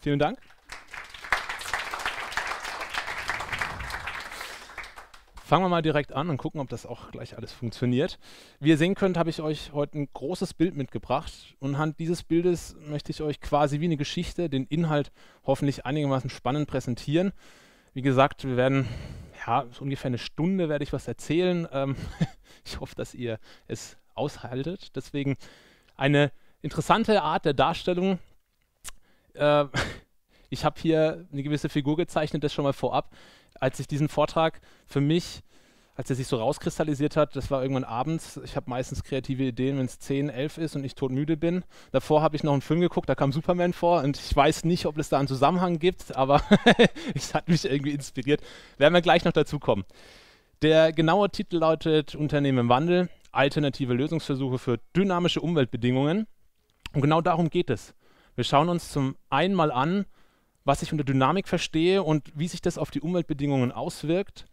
Vielen Dank. Fangen wir mal direkt an und gucken, ob das auch gleich alles funktioniert. Wie ihr sehen könnt, habe ich euch heute ein großes Bild mitgebracht. Und anhand dieses Bildes möchte ich euch quasi wie eine Geschichte den Inhalt hoffentlich einigermaßen spannend präsentieren. Wie gesagt, wir werden, ja, so ungefähr eine Stunde werde ich was erzählen. Ähm, ich hoffe, dass ihr es aushaltet. Deswegen eine interessante Art der Darstellung. Äh, ich habe hier eine gewisse Figur gezeichnet, das schon mal vorab als ich diesen Vortrag für mich, als er sich so rauskristallisiert hat, das war irgendwann abends. Ich habe meistens kreative Ideen, wenn es 10, 11 ist und ich todmüde bin. Davor habe ich noch einen Film geguckt, da kam Superman vor und ich weiß nicht, ob es da einen Zusammenhang gibt, aber es hat mich irgendwie inspiriert. Werden wir gleich noch dazu kommen. Der genaue Titel lautet Unternehmen im Wandel, alternative Lösungsversuche für dynamische Umweltbedingungen. Und genau darum geht es. Wir schauen uns zum einen mal an, was ich unter Dynamik verstehe und wie sich das auf die Umweltbedingungen auswirkt.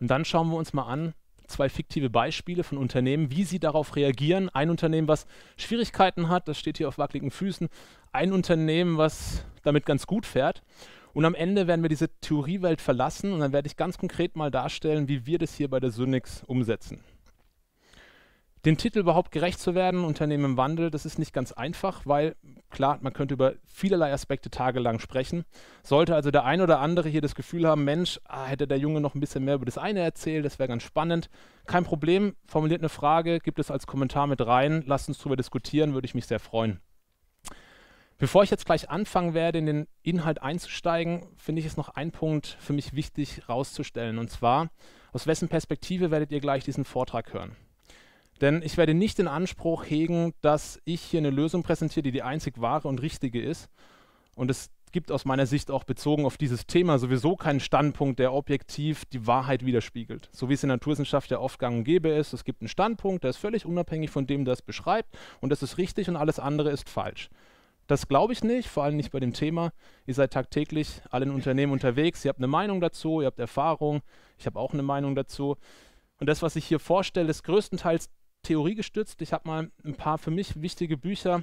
Und dann schauen wir uns mal an, zwei fiktive Beispiele von Unternehmen, wie sie darauf reagieren. Ein Unternehmen, was Schwierigkeiten hat, das steht hier auf wackeligen Füßen. Ein Unternehmen, was damit ganz gut fährt. Und am Ende werden wir diese Theoriewelt verlassen und dann werde ich ganz konkret mal darstellen, wie wir das hier bei der Synix umsetzen. Den Titel überhaupt gerecht zu werden, Unternehmen im Wandel, das ist nicht ganz einfach, weil klar, man könnte über vielerlei Aspekte tagelang sprechen. Sollte also der ein oder andere hier das Gefühl haben, Mensch, ah, hätte der Junge noch ein bisschen mehr über das eine erzählt, das wäre ganz spannend. Kein Problem, formuliert eine Frage, gibt es als Kommentar mit rein, lasst uns darüber diskutieren, würde ich mich sehr freuen. Bevor ich jetzt gleich anfangen werde, in den Inhalt einzusteigen, finde ich es noch ein Punkt für mich wichtig herauszustellen. Und zwar, aus wessen Perspektive werdet ihr gleich diesen Vortrag hören? Denn ich werde nicht den Anspruch hegen, dass ich hier eine Lösung präsentiere, die die einzig wahre und richtige ist. Und es gibt aus meiner Sicht auch bezogen auf dieses Thema sowieso keinen Standpunkt, der objektiv die Wahrheit widerspiegelt. So wie es in der Naturwissenschaft ja oft gang und gäbe ist. Es gibt einen Standpunkt, der ist völlig unabhängig von dem, der es beschreibt. Und das ist richtig und alles andere ist falsch. Das glaube ich nicht, vor allem nicht bei dem Thema. Ihr seid tagtäglich alle in Unternehmen unterwegs, ihr habt eine Meinung dazu, ihr habt Erfahrung, ich habe auch eine Meinung dazu. Und das, was ich hier vorstelle, ist größtenteils Theorie gestützt. Ich habe mal ein paar für mich wichtige Bücher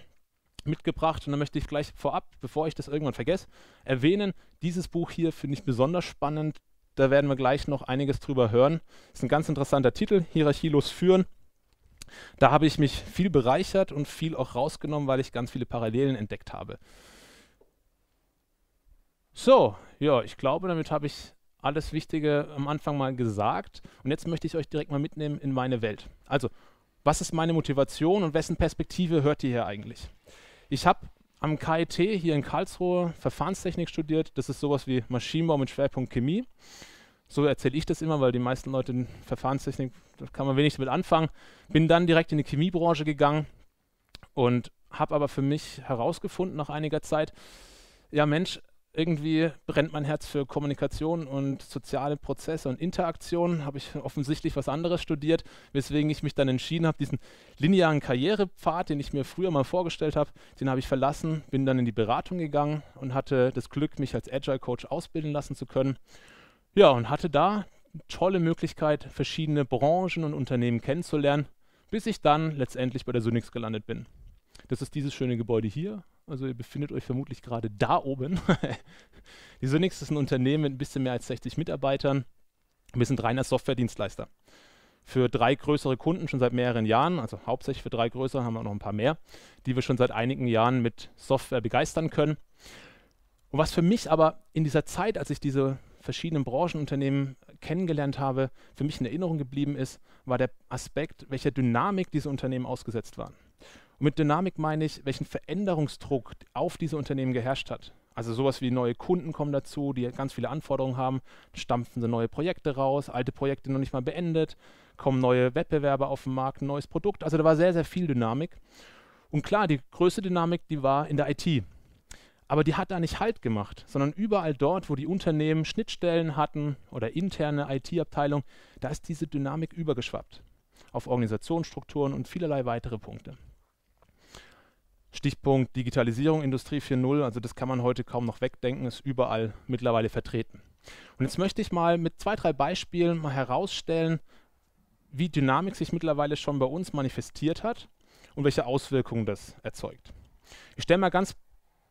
mitgebracht und da möchte ich gleich vorab, bevor ich das irgendwann vergesse, erwähnen, dieses Buch hier finde ich besonders spannend. Da werden wir gleich noch einiges drüber hören. Ist ein ganz interessanter Titel, Hierarchielos führen. Da habe ich mich viel bereichert und viel auch rausgenommen, weil ich ganz viele Parallelen entdeckt habe. So, ja, ich glaube, damit habe ich alles Wichtige am Anfang mal gesagt. Und jetzt möchte ich euch direkt mal mitnehmen in meine Welt. Also, was ist meine Motivation und wessen Perspektive hört ihr hier eigentlich? Ich habe am KIT hier in Karlsruhe Verfahrenstechnik studiert. Das ist sowas wie Maschinenbau mit Schwerpunkt Chemie. So erzähle ich das immer, weil die meisten Leute in Verfahrenstechnik, da kann man wenig damit anfangen. Bin dann direkt in die Chemiebranche gegangen und habe aber für mich herausgefunden nach einiger Zeit, ja Mensch, irgendwie brennt mein Herz für Kommunikation und soziale Prozesse und Interaktion. Habe ich offensichtlich was anderes studiert, weswegen ich mich dann entschieden habe, diesen linearen Karrierepfad, den ich mir früher mal vorgestellt habe, den habe ich verlassen, bin dann in die Beratung gegangen und hatte das Glück, mich als Agile Coach ausbilden lassen zu können. Ja, und hatte da tolle Möglichkeit, verschiedene Branchen und Unternehmen kennenzulernen, bis ich dann letztendlich bei der Sunix gelandet bin. Das ist dieses schöne Gebäude hier. Also ihr befindet euch vermutlich gerade da oben. die Synix ist ein Unternehmen mit ein bisschen mehr als 60 Mitarbeitern. Wir sind reiner Softwaredienstleister. Für drei größere Kunden schon seit mehreren Jahren, also hauptsächlich für drei größere, haben wir noch ein paar mehr, die wir schon seit einigen Jahren mit Software begeistern können. Und was für mich aber in dieser Zeit, als ich diese verschiedenen Branchenunternehmen kennengelernt habe, für mich in Erinnerung geblieben ist, war der Aspekt, welcher Dynamik diese Unternehmen ausgesetzt waren. Und mit Dynamik meine ich, welchen Veränderungsdruck auf diese Unternehmen geherrscht hat. Also sowas wie neue Kunden kommen dazu, die ganz viele Anforderungen haben, stampfen sie neue Projekte raus, alte Projekte noch nicht mal beendet, kommen neue Wettbewerber auf den Markt, ein neues Produkt. Also da war sehr, sehr viel Dynamik. Und klar, die größte Dynamik, die war in der IT. Aber die hat da nicht Halt gemacht, sondern überall dort, wo die Unternehmen Schnittstellen hatten oder interne IT-Abteilungen, da ist diese Dynamik übergeschwappt auf Organisationsstrukturen und vielerlei weitere Punkte. Stichpunkt Digitalisierung, Industrie 4.0, also das kann man heute kaum noch wegdenken, ist überall mittlerweile vertreten. Und jetzt möchte ich mal mit zwei, drei Beispielen mal herausstellen, wie Dynamik sich mittlerweile schon bei uns manifestiert hat und welche Auswirkungen das erzeugt. Ich stelle mal ganz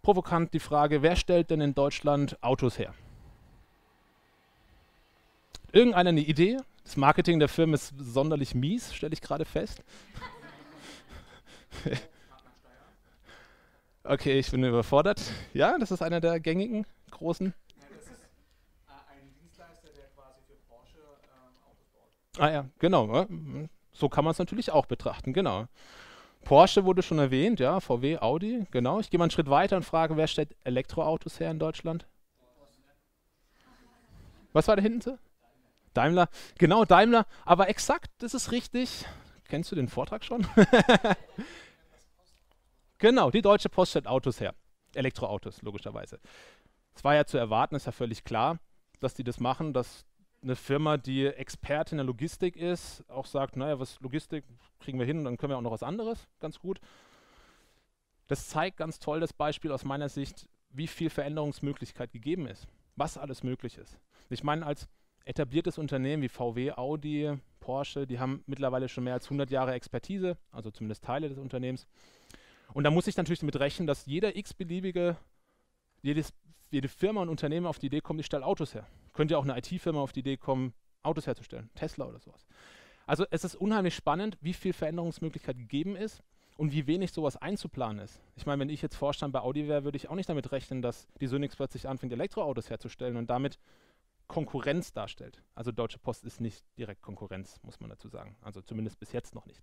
provokant die Frage, wer stellt denn in Deutschland Autos her? Irgendeiner eine Idee? Das Marketing der Firma ist sonderlich mies, stelle ich gerade fest. Okay, ich bin überfordert. Ja, das ist einer der gängigen großen. Ah ja, genau. So kann man es natürlich auch betrachten, genau. Porsche wurde schon erwähnt, ja, VW, Audi, genau. Ich gehe mal einen Schritt weiter und frage, wer stellt Elektroautos her in Deutschland? Was war da hinten? Daimler, genau, Daimler, aber exakt, das ist richtig. Kennst du den Vortrag schon? genau, die Deutsche Post stellt Autos her. Elektroautos, logischerweise. Es war ja zu erwarten, ist ja völlig klar, dass die das machen, dass eine Firma, die Expertin in der Logistik ist, auch sagt, naja, was Logistik kriegen wir hin, dann können wir auch noch was anderes, ganz gut. Das zeigt ganz toll das Beispiel aus meiner Sicht, wie viel Veränderungsmöglichkeit gegeben ist, was alles möglich ist. Ich meine, als etabliertes Unternehmen wie VW, Audi, Porsche, die haben mittlerweile schon mehr als 100 Jahre Expertise, also zumindest Teile des Unternehmens. Und da muss ich natürlich damit rechnen, dass jeder x-beliebige, jede Firma und Unternehmen auf die Idee kommt, ich stelle Autos her. Könnte ja auch eine IT-Firma auf die Idee kommen, Autos herzustellen, Tesla oder sowas. Also es ist unheimlich spannend, wie viel Veränderungsmöglichkeit gegeben ist und wie wenig sowas einzuplanen ist. Ich meine, wenn ich jetzt Vorstand bei Audi wäre, würde ich auch nicht damit rechnen, dass die Synix plötzlich anfängt, Elektroautos herzustellen und damit Konkurrenz darstellt. Also Deutsche Post ist nicht direkt Konkurrenz, muss man dazu sagen. Also zumindest bis jetzt noch nicht.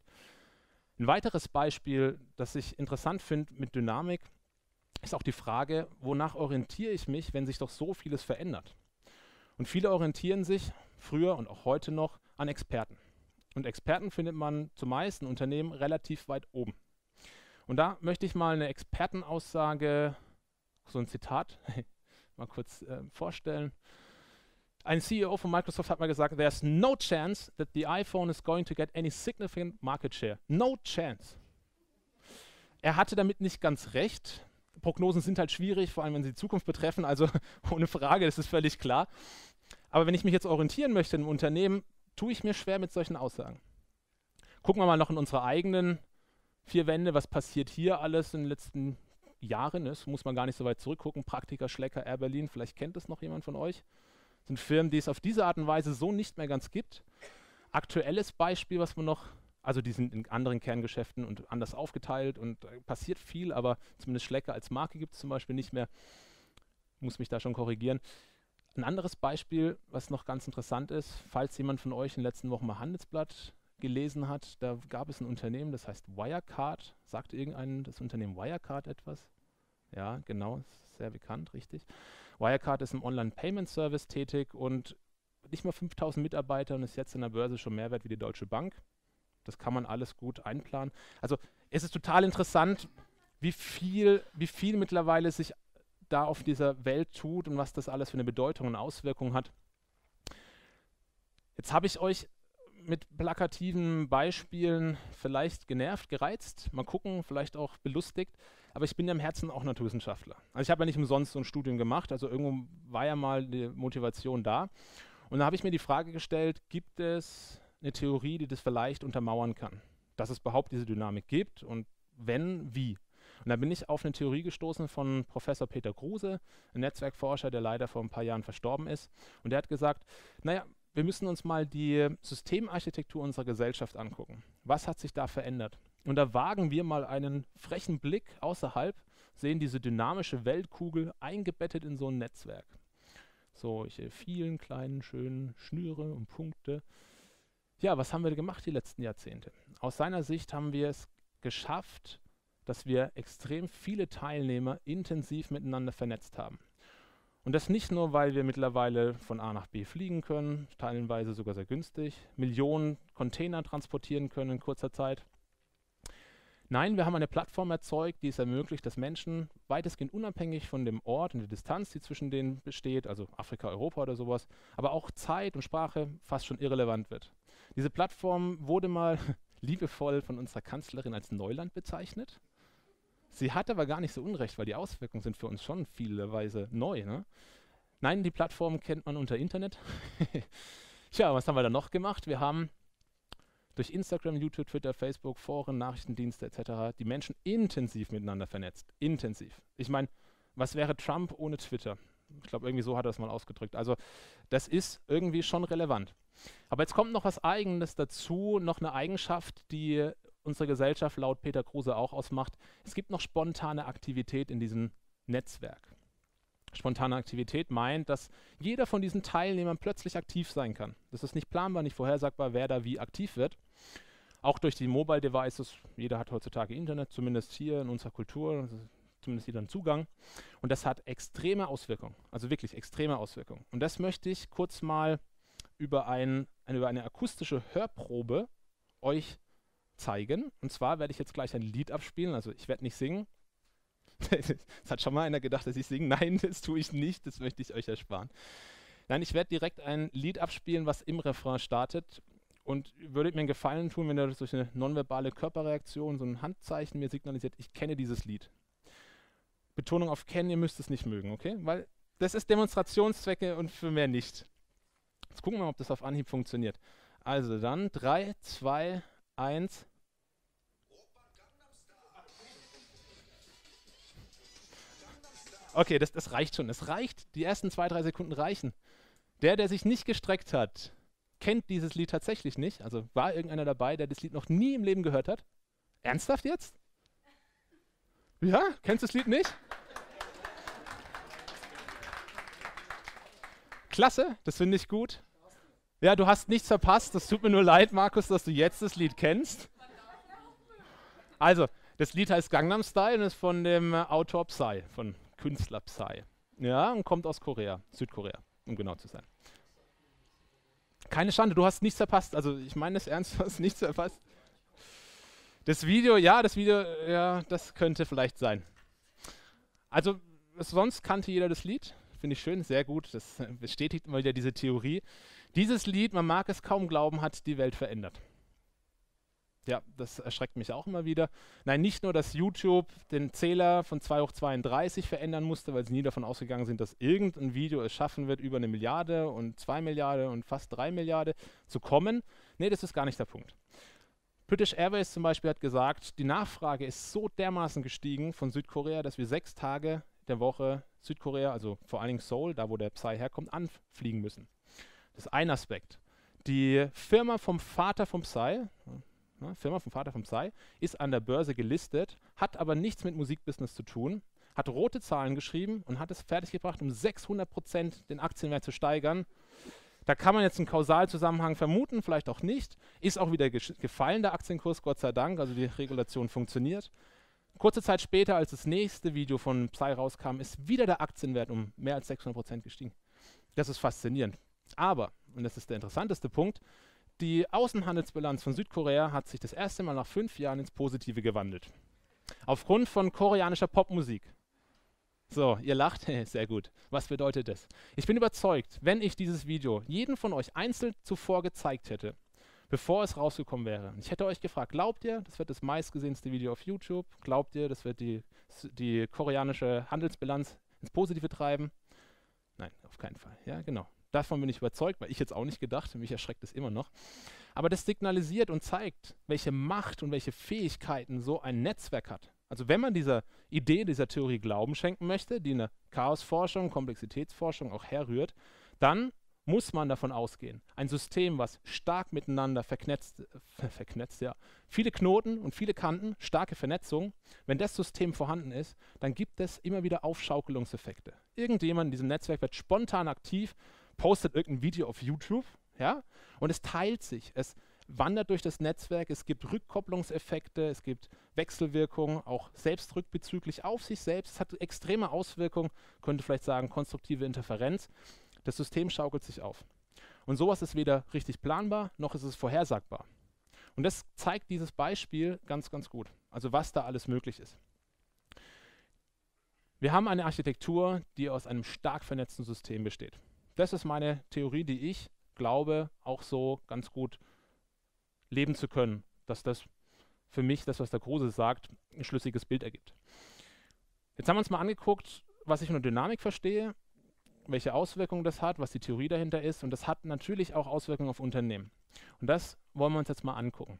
Ein weiteres Beispiel, das ich interessant finde mit Dynamik, ist auch die Frage, wonach orientiere ich mich, wenn sich doch so vieles verändert? Und viele orientieren sich, früher und auch heute noch, an Experten. Und Experten findet man zumeist in Unternehmen relativ weit oben. Und da möchte ich mal eine Expertenaussage, so ein Zitat, mal kurz äh, vorstellen. Ein CEO von Microsoft hat mal gesagt, there's no chance that the iPhone is going to get any significant market share. No chance. Er hatte damit nicht ganz recht. Prognosen sind halt schwierig, vor allem wenn sie die Zukunft betreffen, also ohne Frage, das ist völlig klar. Aber wenn ich mich jetzt orientieren möchte im Unternehmen, tue ich mir schwer mit solchen Aussagen. Gucken wir mal noch in unsere eigenen vier Wände, was passiert hier alles in den letzten Jahren ist. Muss man gar nicht so weit zurückgucken. Praktiker, Schlecker, Air Berlin, vielleicht kennt es noch jemand von euch. Sind Firmen, die es auf diese Art und Weise so nicht mehr ganz gibt. Aktuelles Beispiel, was man noch also die sind in anderen Kerngeschäften und anders aufgeteilt und äh, passiert viel, aber zumindest Schlecker als Marke gibt es zum Beispiel nicht mehr. Muss mich da schon korrigieren. Ein anderes Beispiel, was noch ganz interessant ist, falls jemand von euch in den letzten Wochen mal Handelsblatt gelesen hat, da gab es ein Unternehmen, das heißt Wirecard. Sagt irgendein das Unternehmen Wirecard etwas? Ja, genau, sehr bekannt, richtig. Wirecard ist im Online-Payment-Service tätig und nicht mal 5000 Mitarbeiter und ist jetzt in der Börse schon mehr wert wie die Deutsche Bank. Das kann man alles gut einplanen. Also es ist total interessant, wie viel, wie viel mittlerweile sich da auf dieser Welt tut und was das alles für eine Bedeutung und Auswirkung hat. Jetzt habe ich euch mit plakativen Beispielen vielleicht genervt, gereizt, mal gucken, vielleicht auch belustigt, aber ich bin ja im Herzen auch Naturwissenschaftler. Also ich habe ja nicht umsonst so ein Studium gemacht, also irgendwo war ja mal die Motivation da. Und da habe ich mir die Frage gestellt, gibt es eine Theorie, die das vielleicht untermauern kann, dass es überhaupt diese Dynamik gibt und wenn, wie. Und da bin ich auf eine Theorie gestoßen von Professor Peter Kruse, ein Netzwerkforscher, der leider vor ein paar Jahren verstorben ist. Und der hat gesagt, naja, wir müssen uns mal die Systemarchitektur unserer Gesellschaft angucken. Was hat sich da verändert? Und da wagen wir mal einen frechen Blick außerhalb, sehen diese dynamische Weltkugel eingebettet in so ein Netzwerk. Solche vielen kleinen, schönen Schnüre und Punkte, ja, was haben wir gemacht die letzten Jahrzehnte? Aus seiner Sicht haben wir es geschafft, dass wir extrem viele Teilnehmer intensiv miteinander vernetzt haben. Und das nicht nur, weil wir mittlerweile von A nach B fliegen können, teilweise sogar sehr günstig, Millionen Container transportieren können in kurzer Zeit. Nein, wir haben eine Plattform erzeugt, die es ermöglicht, dass Menschen weitestgehend unabhängig von dem Ort und der Distanz, die zwischen denen besteht, also Afrika, Europa oder sowas, aber auch Zeit und Sprache fast schon irrelevant wird. Diese Plattform wurde mal liebevoll von unserer Kanzlerin als Neuland bezeichnet. Sie hat aber gar nicht so unrecht, weil die Auswirkungen sind für uns schon vielerweise neu. Ne? Nein, die Plattform kennt man unter Internet. Tja, was haben wir da noch gemacht? Wir haben durch Instagram, YouTube, Twitter, Facebook, Foren, Nachrichtendienste etc. die Menschen intensiv miteinander vernetzt. Intensiv. Ich meine, Was wäre Trump ohne Twitter? Ich glaube, irgendwie so hat er das mal ausgedrückt. Also das ist irgendwie schon relevant. Aber jetzt kommt noch was Eigenes dazu, noch eine Eigenschaft, die unsere Gesellschaft laut Peter Kruse auch ausmacht. Es gibt noch spontane Aktivität in diesem Netzwerk. Spontane Aktivität meint, dass jeder von diesen Teilnehmern plötzlich aktiv sein kann. Das ist nicht planbar, nicht vorhersagbar, wer da wie aktiv wird. Auch durch die Mobile Devices, jeder hat heutzutage Internet, zumindest hier in unserer Kultur, zumindest jeder einen Zugang. Und das hat extreme Auswirkungen, also wirklich extreme Auswirkungen. Und das möchte ich kurz mal über, ein, über eine akustische Hörprobe euch zeigen. Und zwar werde ich jetzt gleich ein Lied abspielen, also ich werde nicht singen, Es hat schon mal einer gedacht, dass ich singe. Nein, das tue ich nicht, das möchte ich euch ersparen. Nein, ich werde direkt ein Lied abspielen, was im Refrain startet. Und würde mir einen Gefallen tun, wenn ihr durch eine nonverbale Körperreaktion, so ein Handzeichen mir signalisiert, ich kenne dieses Lied. Betonung auf kennen, ihr müsst es nicht mögen, okay? Weil das ist Demonstrationszwecke und für mehr nicht. Jetzt gucken wir mal, ob das auf Anhieb funktioniert. Also dann 3, 2, 1. Okay, das, das reicht schon. Es reicht. Die ersten zwei, drei Sekunden reichen. Der, der sich nicht gestreckt hat, kennt dieses Lied tatsächlich nicht. Also war irgendeiner dabei, der das Lied noch nie im Leben gehört hat? Ernsthaft jetzt? Ja? Kennst du das Lied nicht? Klasse, das finde ich gut. Ja, du hast nichts verpasst. Das tut mir nur leid, Markus, dass du jetzt das Lied kennst. Also, das Lied heißt Gangnam Style und ist von dem Autor Psy, von Künstler Psy. Ja, und kommt aus Korea, Südkorea, um genau zu sein. Keine Schande, du hast nichts verpasst. Also ich meine es ernst, du hast nichts verpasst. Das Video, ja, das Video, ja, das könnte vielleicht sein. Also sonst kannte jeder das Lied. Finde ich schön, sehr gut. Das bestätigt immer wieder diese Theorie. Dieses Lied, man mag es kaum glauben, hat die Welt verändert. Ja, das erschreckt mich auch immer wieder. Nein, nicht nur, dass YouTube den Zähler von 2 hoch 32 verändern musste, weil sie nie davon ausgegangen sind, dass irgendein Video es schaffen wird, über eine Milliarde und 2 Milliarden und fast 3 Milliarden zu kommen. Nee, das ist gar nicht der Punkt. British Airways zum Beispiel hat gesagt, die Nachfrage ist so dermaßen gestiegen von Südkorea, dass wir sechs Tage der Woche Südkorea, also vor allen Dingen Seoul, da wo der Psy herkommt, anfliegen müssen. Das ist ein Aspekt. Die Firma vom Vater vom Psy, ne, Firma vom Vater vom Psy, ist an der Börse gelistet, hat aber nichts mit Musikbusiness zu tun, hat rote Zahlen geschrieben und hat es fertiggebracht, um 600 Prozent den Aktienwert zu steigern. Da kann man jetzt einen Kausalzusammenhang vermuten, vielleicht auch nicht. Ist auch wieder gefallen, der Aktienkurs, Gott sei Dank, also die Regulation funktioniert. Kurze Zeit später, als das nächste Video von Psy rauskam, ist wieder der Aktienwert um mehr als 600 Prozent gestiegen. Das ist faszinierend. Aber, und das ist der interessanteste Punkt, die Außenhandelsbilanz von Südkorea hat sich das erste Mal nach fünf Jahren ins Positive gewandelt. Aufgrund von koreanischer Popmusik. So, ihr lacht, sehr gut. Was bedeutet das? Ich bin überzeugt, wenn ich dieses Video jeden von euch einzeln zuvor gezeigt hätte, bevor es rausgekommen wäre, ich hätte euch gefragt, glaubt ihr, das wird das meistgesehenste Video auf YouTube? Glaubt ihr, das wird die, die koreanische Handelsbilanz ins Positive treiben? Nein, auf keinen Fall. Ja, genau. Davon bin ich überzeugt, weil ich jetzt auch nicht gedacht, mich erschreckt es immer noch. Aber das signalisiert und zeigt, welche Macht und welche Fähigkeiten so ein Netzwerk hat. Also wenn man dieser Idee, dieser Theorie Glauben schenken möchte, die in der Chaosforschung, Komplexitätsforschung auch herrührt, dann muss man davon ausgehen. Ein System, was stark miteinander verknetzt, äh, verknetzt, ja, viele Knoten und viele Kanten, starke Vernetzung, wenn das System vorhanden ist, dann gibt es immer wieder Aufschaukelungseffekte. Irgendjemand in diesem Netzwerk wird spontan aktiv postet irgendein Video auf YouTube, ja, und es teilt sich. Es wandert durch das Netzwerk, es gibt Rückkopplungseffekte, es gibt Wechselwirkungen, auch selbstrückbezüglich auf sich selbst. Es hat extreme Auswirkungen, könnte vielleicht sagen, konstruktive Interferenz. Das System schaukelt sich auf. Und sowas ist weder richtig planbar, noch ist es vorhersagbar. Und das zeigt dieses Beispiel ganz, ganz gut. Also was da alles möglich ist. Wir haben eine Architektur, die aus einem stark vernetzten System besteht. Das ist meine Theorie, die ich glaube, auch so ganz gut leben zu können, dass das für mich, das, was der Kruse sagt, ein schlüssiges Bild ergibt. Jetzt haben wir uns mal angeguckt, was ich unter Dynamik verstehe, welche Auswirkungen das hat, was die Theorie dahinter ist und das hat natürlich auch Auswirkungen auf Unternehmen. Und das wollen wir uns jetzt mal angucken.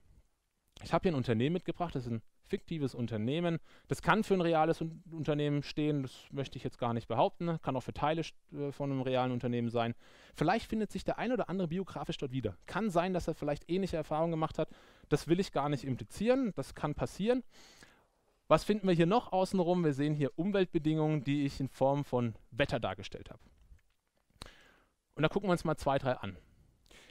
Ich habe hier ein Unternehmen mitgebracht, das ist ein fiktives Unternehmen. Das kann für ein reales Un Unternehmen stehen, das möchte ich jetzt gar nicht behaupten. Kann auch für Teile äh, von einem realen Unternehmen sein. Vielleicht findet sich der ein oder andere biografisch dort wieder. Kann sein, dass er vielleicht ähnliche Erfahrungen gemacht hat. Das will ich gar nicht implizieren, das kann passieren. Was finden wir hier noch außenrum? Wir sehen hier Umweltbedingungen, die ich in Form von Wetter dargestellt habe. Und da gucken wir uns mal zwei, drei an.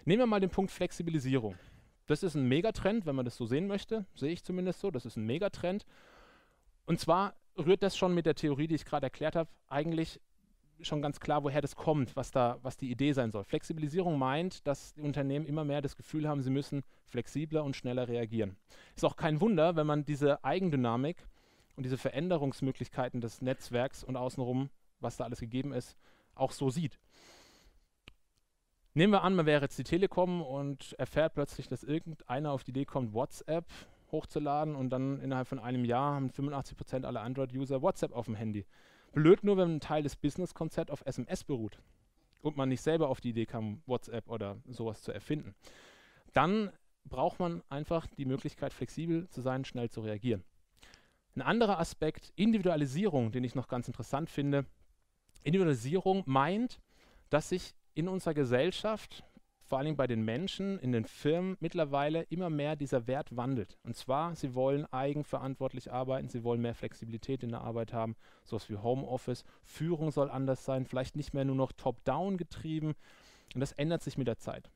Nehmen wir mal den Punkt Flexibilisierung. Das ist ein Megatrend, wenn man das so sehen möchte, sehe ich zumindest so, das ist ein Megatrend. Und zwar rührt das schon mit der Theorie, die ich gerade erklärt habe, eigentlich schon ganz klar, woher das kommt, was da, was die Idee sein soll. Flexibilisierung meint, dass die Unternehmen immer mehr das Gefühl haben, sie müssen flexibler und schneller reagieren. Ist auch kein Wunder, wenn man diese Eigendynamik und diese Veränderungsmöglichkeiten des Netzwerks und außenrum, was da alles gegeben ist, auch so sieht. Nehmen wir an, man wäre jetzt die Telekom und erfährt plötzlich, dass irgendeiner auf die Idee kommt, WhatsApp hochzuladen und dann innerhalb von einem Jahr haben 85% aller Android-User WhatsApp auf dem Handy. Blöd nur, wenn ein Teil des Business-Konzepts auf SMS beruht und man nicht selber auf die Idee kam, WhatsApp oder sowas zu erfinden. Dann braucht man einfach die Möglichkeit, flexibel zu sein, schnell zu reagieren. Ein anderer Aspekt, Individualisierung, den ich noch ganz interessant finde. Individualisierung meint, dass sich in unserer Gesellschaft, vor allem bei den Menschen, in den Firmen mittlerweile immer mehr dieser Wert wandelt. Und zwar, sie wollen eigenverantwortlich arbeiten, sie wollen mehr Flexibilität in der Arbeit haben, sowas wie Homeoffice, Führung soll anders sein, vielleicht nicht mehr nur noch top-down getrieben. Und das ändert sich mit der Zeit.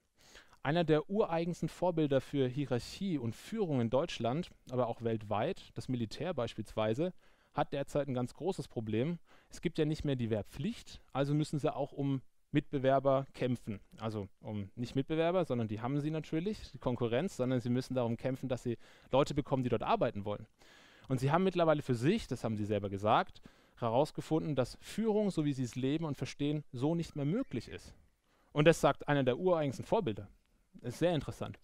Einer der ureigensten Vorbilder für Hierarchie und Führung in Deutschland, aber auch weltweit, das Militär beispielsweise, hat derzeit ein ganz großes Problem. Es gibt ja nicht mehr die Wehrpflicht, also müssen sie auch um Mitbewerber kämpfen. Also um nicht Mitbewerber, sondern die haben sie natürlich, die Konkurrenz, sondern sie müssen darum kämpfen, dass sie Leute bekommen, die dort arbeiten wollen. Und sie haben mittlerweile für sich, das haben sie selber gesagt, herausgefunden, dass Führung, so wie sie es leben und verstehen, so nicht mehr möglich ist. Und das sagt einer der ureigensten Vorbilder. Das ist sehr interessant.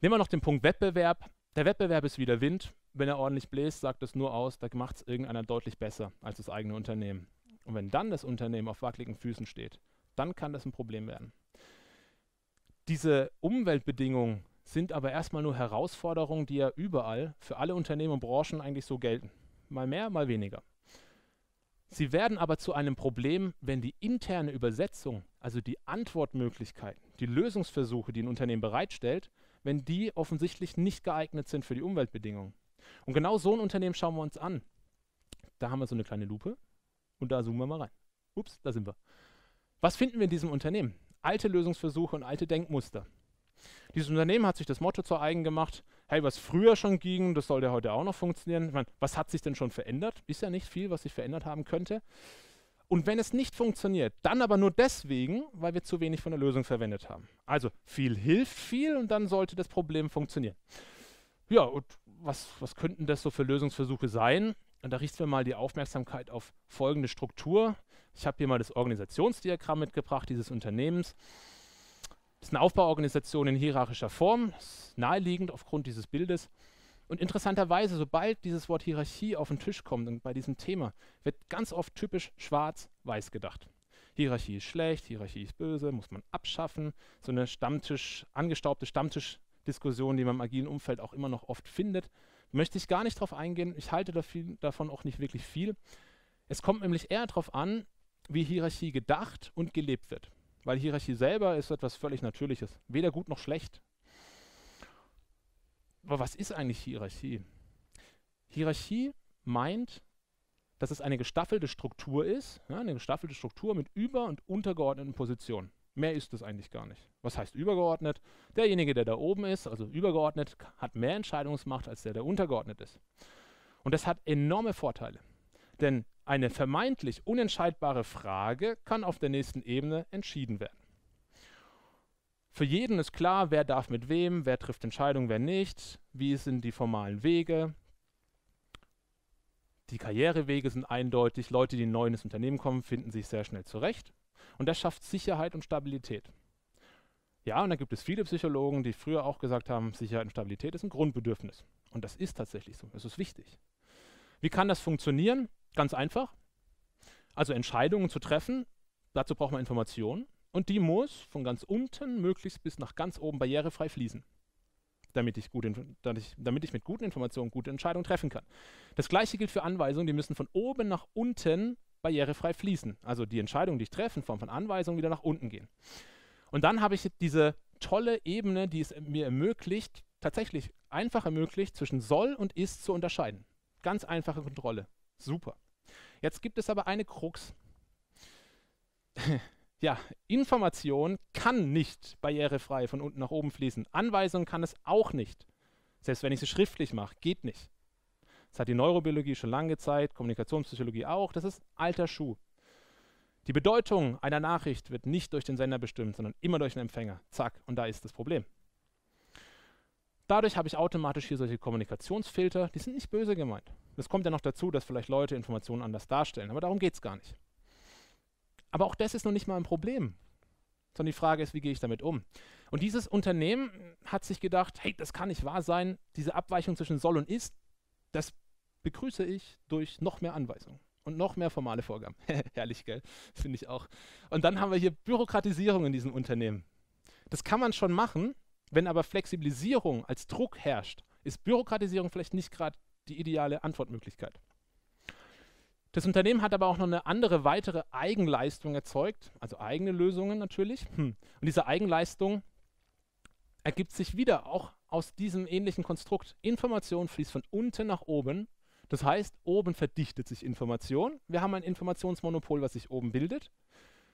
Nehmen wir noch den Punkt Wettbewerb. Der Wettbewerb ist wie der Wind. Wenn er ordentlich bläst, sagt es nur aus, da macht es irgendeiner deutlich besser als das eigene Unternehmen. Und wenn dann das Unternehmen auf wackeligen Füßen steht, dann kann das ein Problem werden. Diese Umweltbedingungen sind aber erstmal nur Herausforderungen, die ja überall für alle Unternehmen und Branchen eigentlich so gelten. Mal mehr, mal weniger. Sie werden aber zu einem Problem, wenn die interne Übersetzung, also die Antwortmöglichkeiten, die Lösungsversuche, die ein Unternehmen bereitstellt, wenn die offensichtlich nicht geeignet sind für die Umweltbedingungen. Und genau so ein Unternehmen schauen wir uns an. Da haben wir so eine kleine Lupe und da zoomen wir mal rein. Ups, da sind wir. Was finden wir in diesem Unternehmen? Alte Lösungsversuche und alte Denkmuster. Dieses Unternehmen hat sich das Motto zu eigen gemacht, hey, was früher schon ging, das soll ja heute auch noch funktionieren. Ich meine, was hat sich denn schon verändert? Ist ja nicht viel, was sich verändert haben könnte. Und wenn es nicht funktioniert, dann aber nur deswegen, weil wir zu wenig von der Lösung verwendet haben. Also viel hilft viel und dann sollte das Problem funktionieren. Ja, und was, was könnten das so für Lösungsversuche sein? Und da richten wir mal die Aufmerksamkeit auf folgende Struktur. Ich habe hier mal das Organisationsdiagramm mitgebracht dieses Unternehmens. Das ist eine Aufbauorganisation in hierarchischer Form, ist naheliegend aufgrund dieses Bildes. Und interessanterweise, sobald dieses Wort Hierarchie auf den Tisch kommt und bei diesem Thema, wird ganz oft typisch schwarz-weiß gedacht. Hierarchie ist schlecht, Hierarchie ist böse, muss man abschaffen. So eine Stammtisch, angestaubte Stammtischdiskussion, die man im agilen Umfeld auch immer noch oft findet. Möchte ich gar nicht drauf eingehen. Ich halte davon auch nicht wirklich viel. Es kommt nämlich eher darauf an, wie Hierarchie gedacht und gelebt wird. Weil Hierarchie selber ist etwas völlig Natürliches. Weder gut noch schlecht. Aber was ist eigentlich Hierarchie? Hierarchie meint, dass es eine gestaffelte Struktur ist, ja, eine gestaffelte Struktur mit über- und untergeordneten Positionen. Mehr ist es eigentlich gar nicht. Was heißt übergeordnet? Derjenige, der da oben ist, also übergeordnet, hat mehr Entscheidungsmacht als der, der untergeordnet ist. Und das hat enorme Vorteile. Denn eine vermeintlich unentscheidbare Frage kann auf der nächsten Ebene entschieden werden. Für jeden ist klar, wer darf mit wem, wer trifft Entscheidungen, wer nicht, wie sind die formalen Wege. Die Karrierewege sind eindeutig. Leute, die neu ins Unternehmen kommen, finden sich sehr schnell zurecht. Und das schafft Sicherheit und Stabilität. Ja, und da gibt es viele Psychologen, die früher auch gesagt haben, Sicherheit und Stabilität ist ein Grundbedürfnis. Und das ist tatsächlich so. Es ist wichtig. Wie kann das funktionieren? Ganz einfach. Also Entscheidungen zu treffen, dazu braucht man Informationen. Und die muss von ganz unten möglichst bis nach ganz oben barrierefrei fließen. damit ich, gut damit, ich, damit ich mit guten Informationen gute Entscheidungen treffen kann. Das gleiche gilt für Anweisungen, die müssen von oben nach unten barrierefrei fließen. Also die Entscheidungen, die ich treffe, in Form von Anweisungen wieder nach unten gehen. Und dann habe ich diese tolle Ebene, die es mir ermöglicht, tatsächlich einfach ermöglicht, zwischen soll und ist zu unterscheiden. Ganz einfache Kontrolle. Super. Jetzt gibt es aber eine Krux. ja, Information kann nicht barrierefrei von unten nach oben fließen. Anweisung kann es auch nicht. Selbst wenn ich sie schriftlich mache, geht nicht. Das hat die Neurobiologie schon lange gezeigt, Kommunikationspsychologie auch. Das ist alter Schuh. Die Bedeutung einer Nachricht wird nicht durch den Sender bestimmt, sondern immer durch den Empfänger. Zack, und da ist das Problem. Dadurch habe ich automatisch hier solche Kommunikationsfilter, die sind nicht böse gemeint. Es kommt ja noch dazu, dass vielleicht Leute Informationen anders darstellen, aber darum geht es gar nicht. Aber auch das ist noch nicht mal ein Problem, sondern die Frage ist, wie gehe ich damit um? Und dieses Unternehmen hat sich gedacht, hey, das kann nicht wahr sein, diese Abweichung zwischen soll und ist, das begrüße ich durch noch mehr Anweisungen und noch mehr formale Vorgaben. Herrlich, gell? Finde ich auch. Und dann haben wir hier Bürokratisierung in diesem Unternehmen. Das kann man schon machen, wenn aber Flexibilisierung als Druck herrscht, ist Bürokratisierung vielleicht nicht gerade die ideale Antwortmöglichkeit. Das Unternehmen hat aber auch noch eine andere weitere Eigenleistung erzeugt, also eigene Lösungen natürlich. Hm. Und diese Eigenleistung ergibt sich wieder auch aus diesem ähnlichen Konstrukt. Information fließt von unten nach oben. Das heißt, oben verdichtet sich Information. Wir haben ein Informationsmonopol, was sich oben bildet.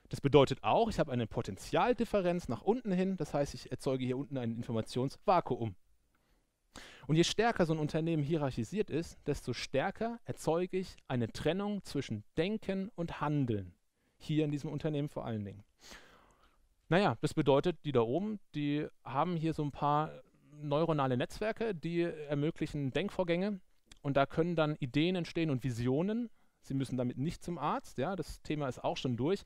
Das bedeutet auch, ich habe eine Potentialdifferenz nach unten hin. Das heißt, ich erzeuge hier unten ein Informationsvakuum. Und je stärker so ein Unternehmen hierarchisiert ist, desto stärker erzeuge ich eine Trennung zwischen Denken und Handeln. Hier in diesem Unternehmen vor allen Dingen. Naja, das bedeutet, die da oben, die haben hier so ein paar neuronale Netzwerke, die ermöglichen Denkvorgänge. Und da können dann Ideen entstehen und Visionen. Sie müssen damit nicht zum Arzt, ja, das Thema ist auch schon durch.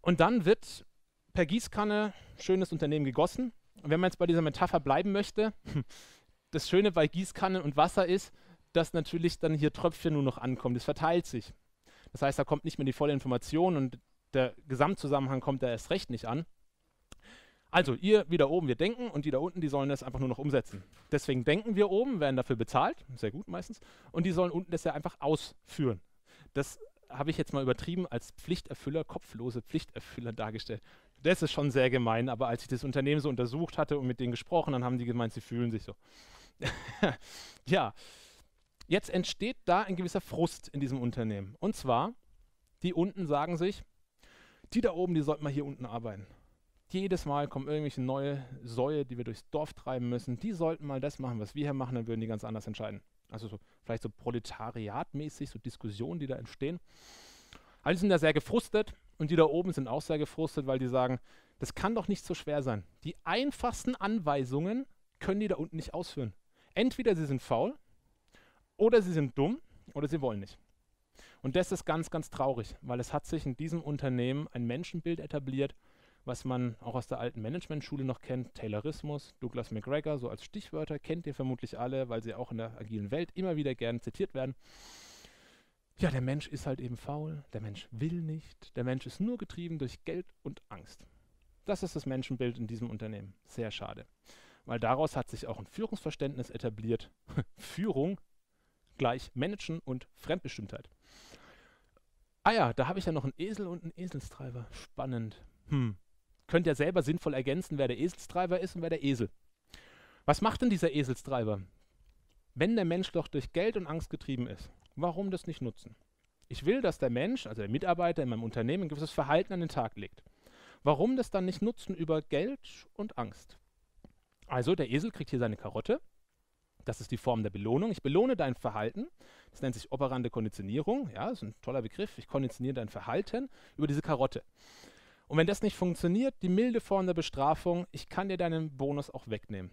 Und dann wird per Gießkanne schönes Unternehmen gegossen. Und wenn man jetzt bei dieser Metapher bleiben möchte, das Schöne bei Gießkannen und Wasser ist, dass natürlich dann hier Tröpfchen nur noch ankommen. Das verteilt sich. Das heißt, da kommt nicht mehr die volle Information und der Gesamtzusammenhang kommt da erst recht nicht an. Also, ihr wieder oben, wir denken und die da unten, die sollen das einfach nur noch umsetzen. Deswegen denken wir oben, werden dafür bezahlt, sehr gut meistens, und die sollen unten das ja einfach ausführen. Das habe ich jetzt mal übertrieben als Pflichterfüller, kopflose Pflichterfüller dargestellt. Das ist schon sehr gemein, aber als ich das Unternehmen so untersucht hatte und mit denen gesprochen, dann haben die gemeint, sie fühlen sich so. ja, jetzt entsteht da ein gewisser Frust in diesem Unternehmen. Und zwar, die unten sagen sich, die da oben, die sollten mal hier unten arbeiten. Jedes Mal kommen irgendwelche neue Säue, die wir durchs Dorf treiben müssen. Die sollten mal das machen, was wir hier machen, dann würden die ganz anders entscheiden. Also so, vielleicht so proletariatmäßig, so Diskussionen, die da entstehen. Alle sind da sehr gefrustet und die da oben sind auch sehr gefrustet, weil die sagen, das kann doch nicht so schwer sein. Die einfachsten Anweisungen können die da unten nicht ausführen. Entweder sie sind faul oder sie sind dumm oder sie wollen nicht. Und das ist ganz, ganz traurig, weil es hat sich in diesem Unternehmen ein Menschenbild etabliert, was man auch aus der alten Managementschule noch kennt, Taylorismus, Douglas McGregor, so als Stichwörter, kennt ihr vermutlich alle, weil sie auch in der agilen Welt immer wieder gerne zitiert werden. Ja, der Mensch ist halt eben faul, der Mensch will nicht, der Mensch ist nur getrieben durch Geld und Angst. Das ist das Menschenbild in diesem Unternehmen. Sehr schade. Weil daraus hat sich auch ein Führungsverständnis etabliert. Führung gleich Managen und Fremdbestimmtheit. Ah ja, da habe ich ja noch einen Esel und einen Eselstreiber. Spannend. Hm könnt ihr selber sinnvoll ergänzen, wer der Eselstreiber ist und wer der Esel. Was macht denn dieser Eselstreiber? Wenn der Mensch doch durch Geld und Angst getrieben ist, warum das nicht nutzen? Ich will, dass der Mensch, also der Mitarbeiter in meinem Unternehmen, ein gewisses Verhalten an den Tag legt. Warum das dann nicht nutzen über Geld und Angst? Also, der Esel kriegt hier seine Karotte. Das ist die Form der Belohnung. Ich belohne dein Verhalten. Das nennt sich operante Konditionierung. Ja, das ist ein toller Begriff. Ich konditioniere dein Verhalten über diese Karotte. Und wenn das nicht funktioniert, die milde Form der Bestrafung, ich kann dir deinen Bonus auch wegnehmen.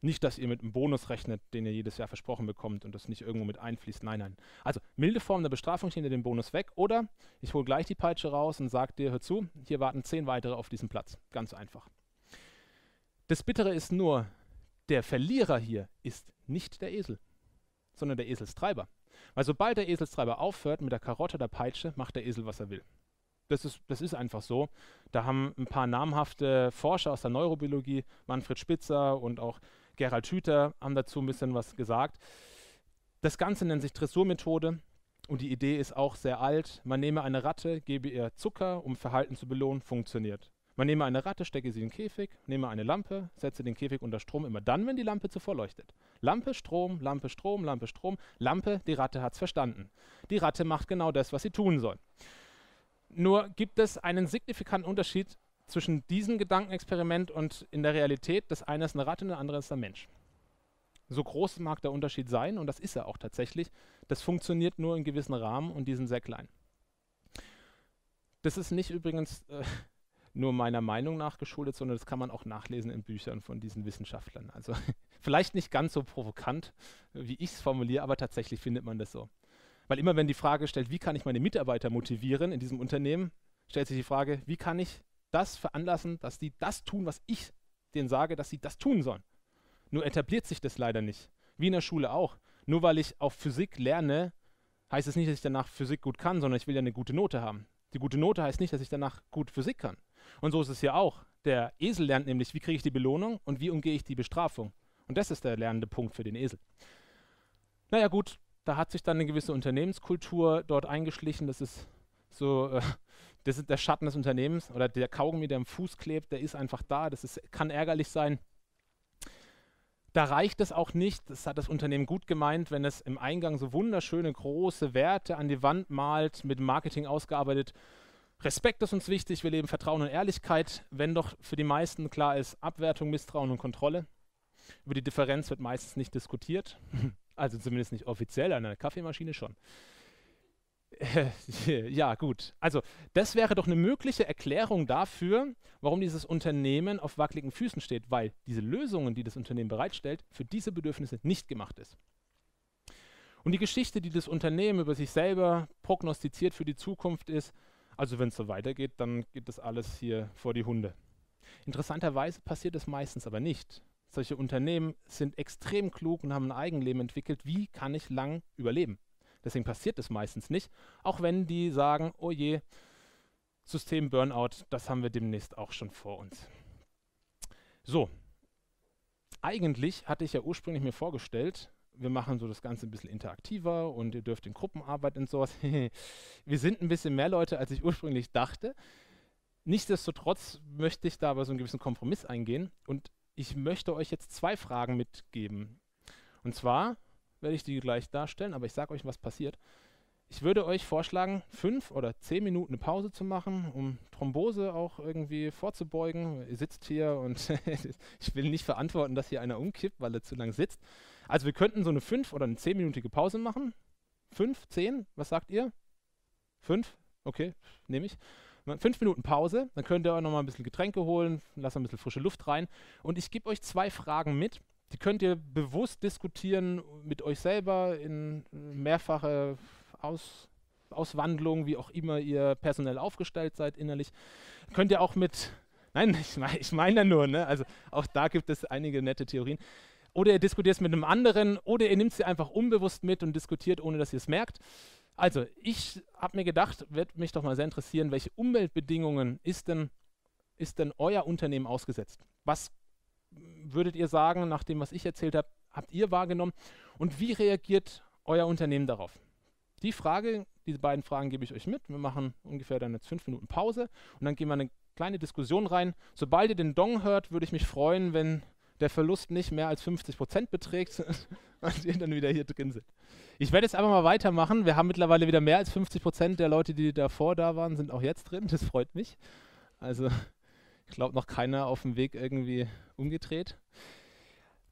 Nicht, dass ihr mit einem Bonus rechnet, den ihr jedes Jahr versprochen bekommt und das nicht irgendwo mit einfließt. Nein, nein. Also milde Form der Bestrafung, ich nehme dir den Bonus weg. Oder ich hole gleich die Peitsche raus und sage dir, hör zu, hier warten zehn weitere auf diesem Platz. Ganz einfach. Das Bittere ist nur, der Verlierer hier ist nicht der Esel, sondern der Eselstreiber. Weil sobald der Eselstreiber aufhört mit der Karotte der Peitsche, macht der Esel, was er will. Das ist, das ist einfach so. Da haben ein paar namhafte Forscher aus der Neurobiologie, Manfred Spitzer und auch Gerald Hüther, haben dazu ein bisschen was gesagt. Das Ganze nennt sich Dressurmethode und die Idee ist auch sehr alt. Man nehme eine Ratte, gebe ihr Zucker, um Verhalten zu belohnen, funktioniert. Man nehme eine Ratte, stecke sie in den Käfig, nehme eine Lampe, setze den Käfig unter Strom, immer dann, wenn die Lampe zuvor leuchtet. Lampe, Strom, Lampe, Strom, Lampe, Strom, Lampe, die Ratte hat es verstanden. Die Ratte macht genau das, was sie tun soll. Nur gibt es einen signifikanten Unterschied zwischen diesem Gedankenexperiment und in der Realität. Das eine ist eine Ratte und das andere ist ein Mensch. So groß mag der Unterschied sein, und das ist er auch tatsächlich. Das funktioniert nur in gewissen Rahmen und die sind sehr klein. Das ist nicht übrigens äh, nur meiner Meinung nach geschuldet, sondern das kann man auch nachlesen in Büchern von diesen Wissenschaftlern. Also vielleicht nicht ganz so provokant, wie ich es formuliere, aber tatsächlich findet man das so. Weil immer wenn die Frage stellt, wie kann ich meine Mitarbeiter motivieren in diesem Unternehmen, stellt sich die Frage, wie kann ich das veranlassen, dass die das tun, was ich denen sage, dass sie das tun sollen. Nur etabliert sich das leider nicht. Wie in der Schule auch. Nur weil ich auf Physik lerne, heißt es nicht, dass ich danach Physik gut kann, sondern ich will ja eine gute Note haben. Die gute Note heißt nicht, dass ich danach gut Physik kann. Und so ist es ja auch. Der Esel lernt nämlich, wie kriege ich die Belohnung und wie umgehe ich die Bestrafung. Und das ist der lernende Punkt für den Esel. Naja gut, da hat sich dann eine gewisse Unternehmenskultur dort eingeschlichen. Das ist so, äh, das ist der Schatten des Unternehmens oder der Kaugummi, der am Fuß klebt, der ist einfach da. Das ist, kann ärgerlich sein. Da reicht es auch nicht, das hat das Unternehmen gut gemeint, wenn es im Eingang so wunderschöne große Werte an die Wand malt, mit Marketing ausgearbeitet. Respekt ist uns wichtig, wir leben Vertrauen und Ehrlichkeit, wenn doch für die meisten klar ist, Abwertung, Misstrauen und Kontrolle. Über die Differenz wird meistens nicht diskutiert, also zumindest nicht offiziell, an einer Kaffeemaschine schon. ja, gut. Also, das wäre doch eine mögliche Erklärung dafür, warum dieses Unternehmen auf wackeligen Füßen steht, weil diese Lösungen, die das Unternehmen bereitstellt, für diese Bedürfnisse nicht gemacht ist. Und die Geschichte, die das Unternehmen über sich selber prognostiziert für die Zukunft ist, also wenn es so weitergeht, dann geht das alles hier vor die Hunde. Interessanterweise passiert es meistens aber nicht. Solche Unternehmen sind extrem klug und haben ein Eigenleben entwickelt. Wie kann ich lang überleben? Deswegen passiert es meistens nicht, auch wenn die sagen, oh je, System Burnout, das haben wir demnächst auch schon vor uns. So, eigentlich hatte ich ja ursprünglich mir vorgestellt, wir machen so das Ganze ein bisschen interaktiver und ihr dürft in Gruppen arbeiten und sowas. wir sind ein bisschen mehr Leute, als ich ursprünglich dachte. Nichtsdestotrotz möchte ich da aber so einen gewissen Kompromiss eingehen und ich möchte euch jetzt zwei Fragen mitgeben. Und zwar, werde ich die gleich darstellen, aber ich sage euch, was passiert. Ich würde euch vorschlagen, fünf oder zehn Minuten eine Pause zu machen, um Thrombose auch irgendwie vorzubeugen. Ihr sitzt hier und ich will nicht verantworten, dass hier einer umkippt, weil er zu lang sitzt. Also wir könnten so eine fünf oder eine zehnminütige Pause machen. Fünf, zehn, was sagt ihr? Fünf? Okay, nehme ich. Fünf Minuten Pause, dann könnt ihr auch nochmal ein bisschen Getränke holen, lasst ein bisschen frische Luft rein. Und ich gebe euch zwei Fragen mit, die könnt ihr bewusst diskutieren mit euch selber in mehrfache Aus Auswandlungen, wie auch immer ihr personell aufgestellt seid innerlich. Könnt ihr auch mit, nein, ich meine ich mein ja nur, ne? also auch da gibt es einige nette Theorien. Oder ihr diskutiert es mit einem anderen oder ihr nehmt sie einfach unbewusst mit und diskutiert, ohne dass ihr es merkt. Also, ich habe mir gedacht, wird mich doch mal sehr interessieren, welche Umweltbedingungen ist denn, ist denn euer Unternehmen ausgesetzt? Was würdet ihr sagen, nach dem, was ich erzählt habe, habt ihr wahrgenommen? Und wie reagiert euer Unternehmen darauf? Die Frage, diese beiden Fragen gebe ich euch mit. Wir machen ungefähr dann jetzt fünf Minuten Pause und dann gehen wir eine kleine Diskussion rein. Sobald ihr den Dong hört, würde ich mich freuen, wenn der Verlust nicht mehr als 50 Prozent beträgt und ihr dann wieder hier drin sind. Ich werde jetzt einfach mal weitermachen. Wir haben mittlerweile wieder mehr als 50 Prozent der Leute, die davor da waren, sind auch jetzt drin. Das freut mich. Also ich glaube, noch keiner auf dem Weg irgendwie umgedreht.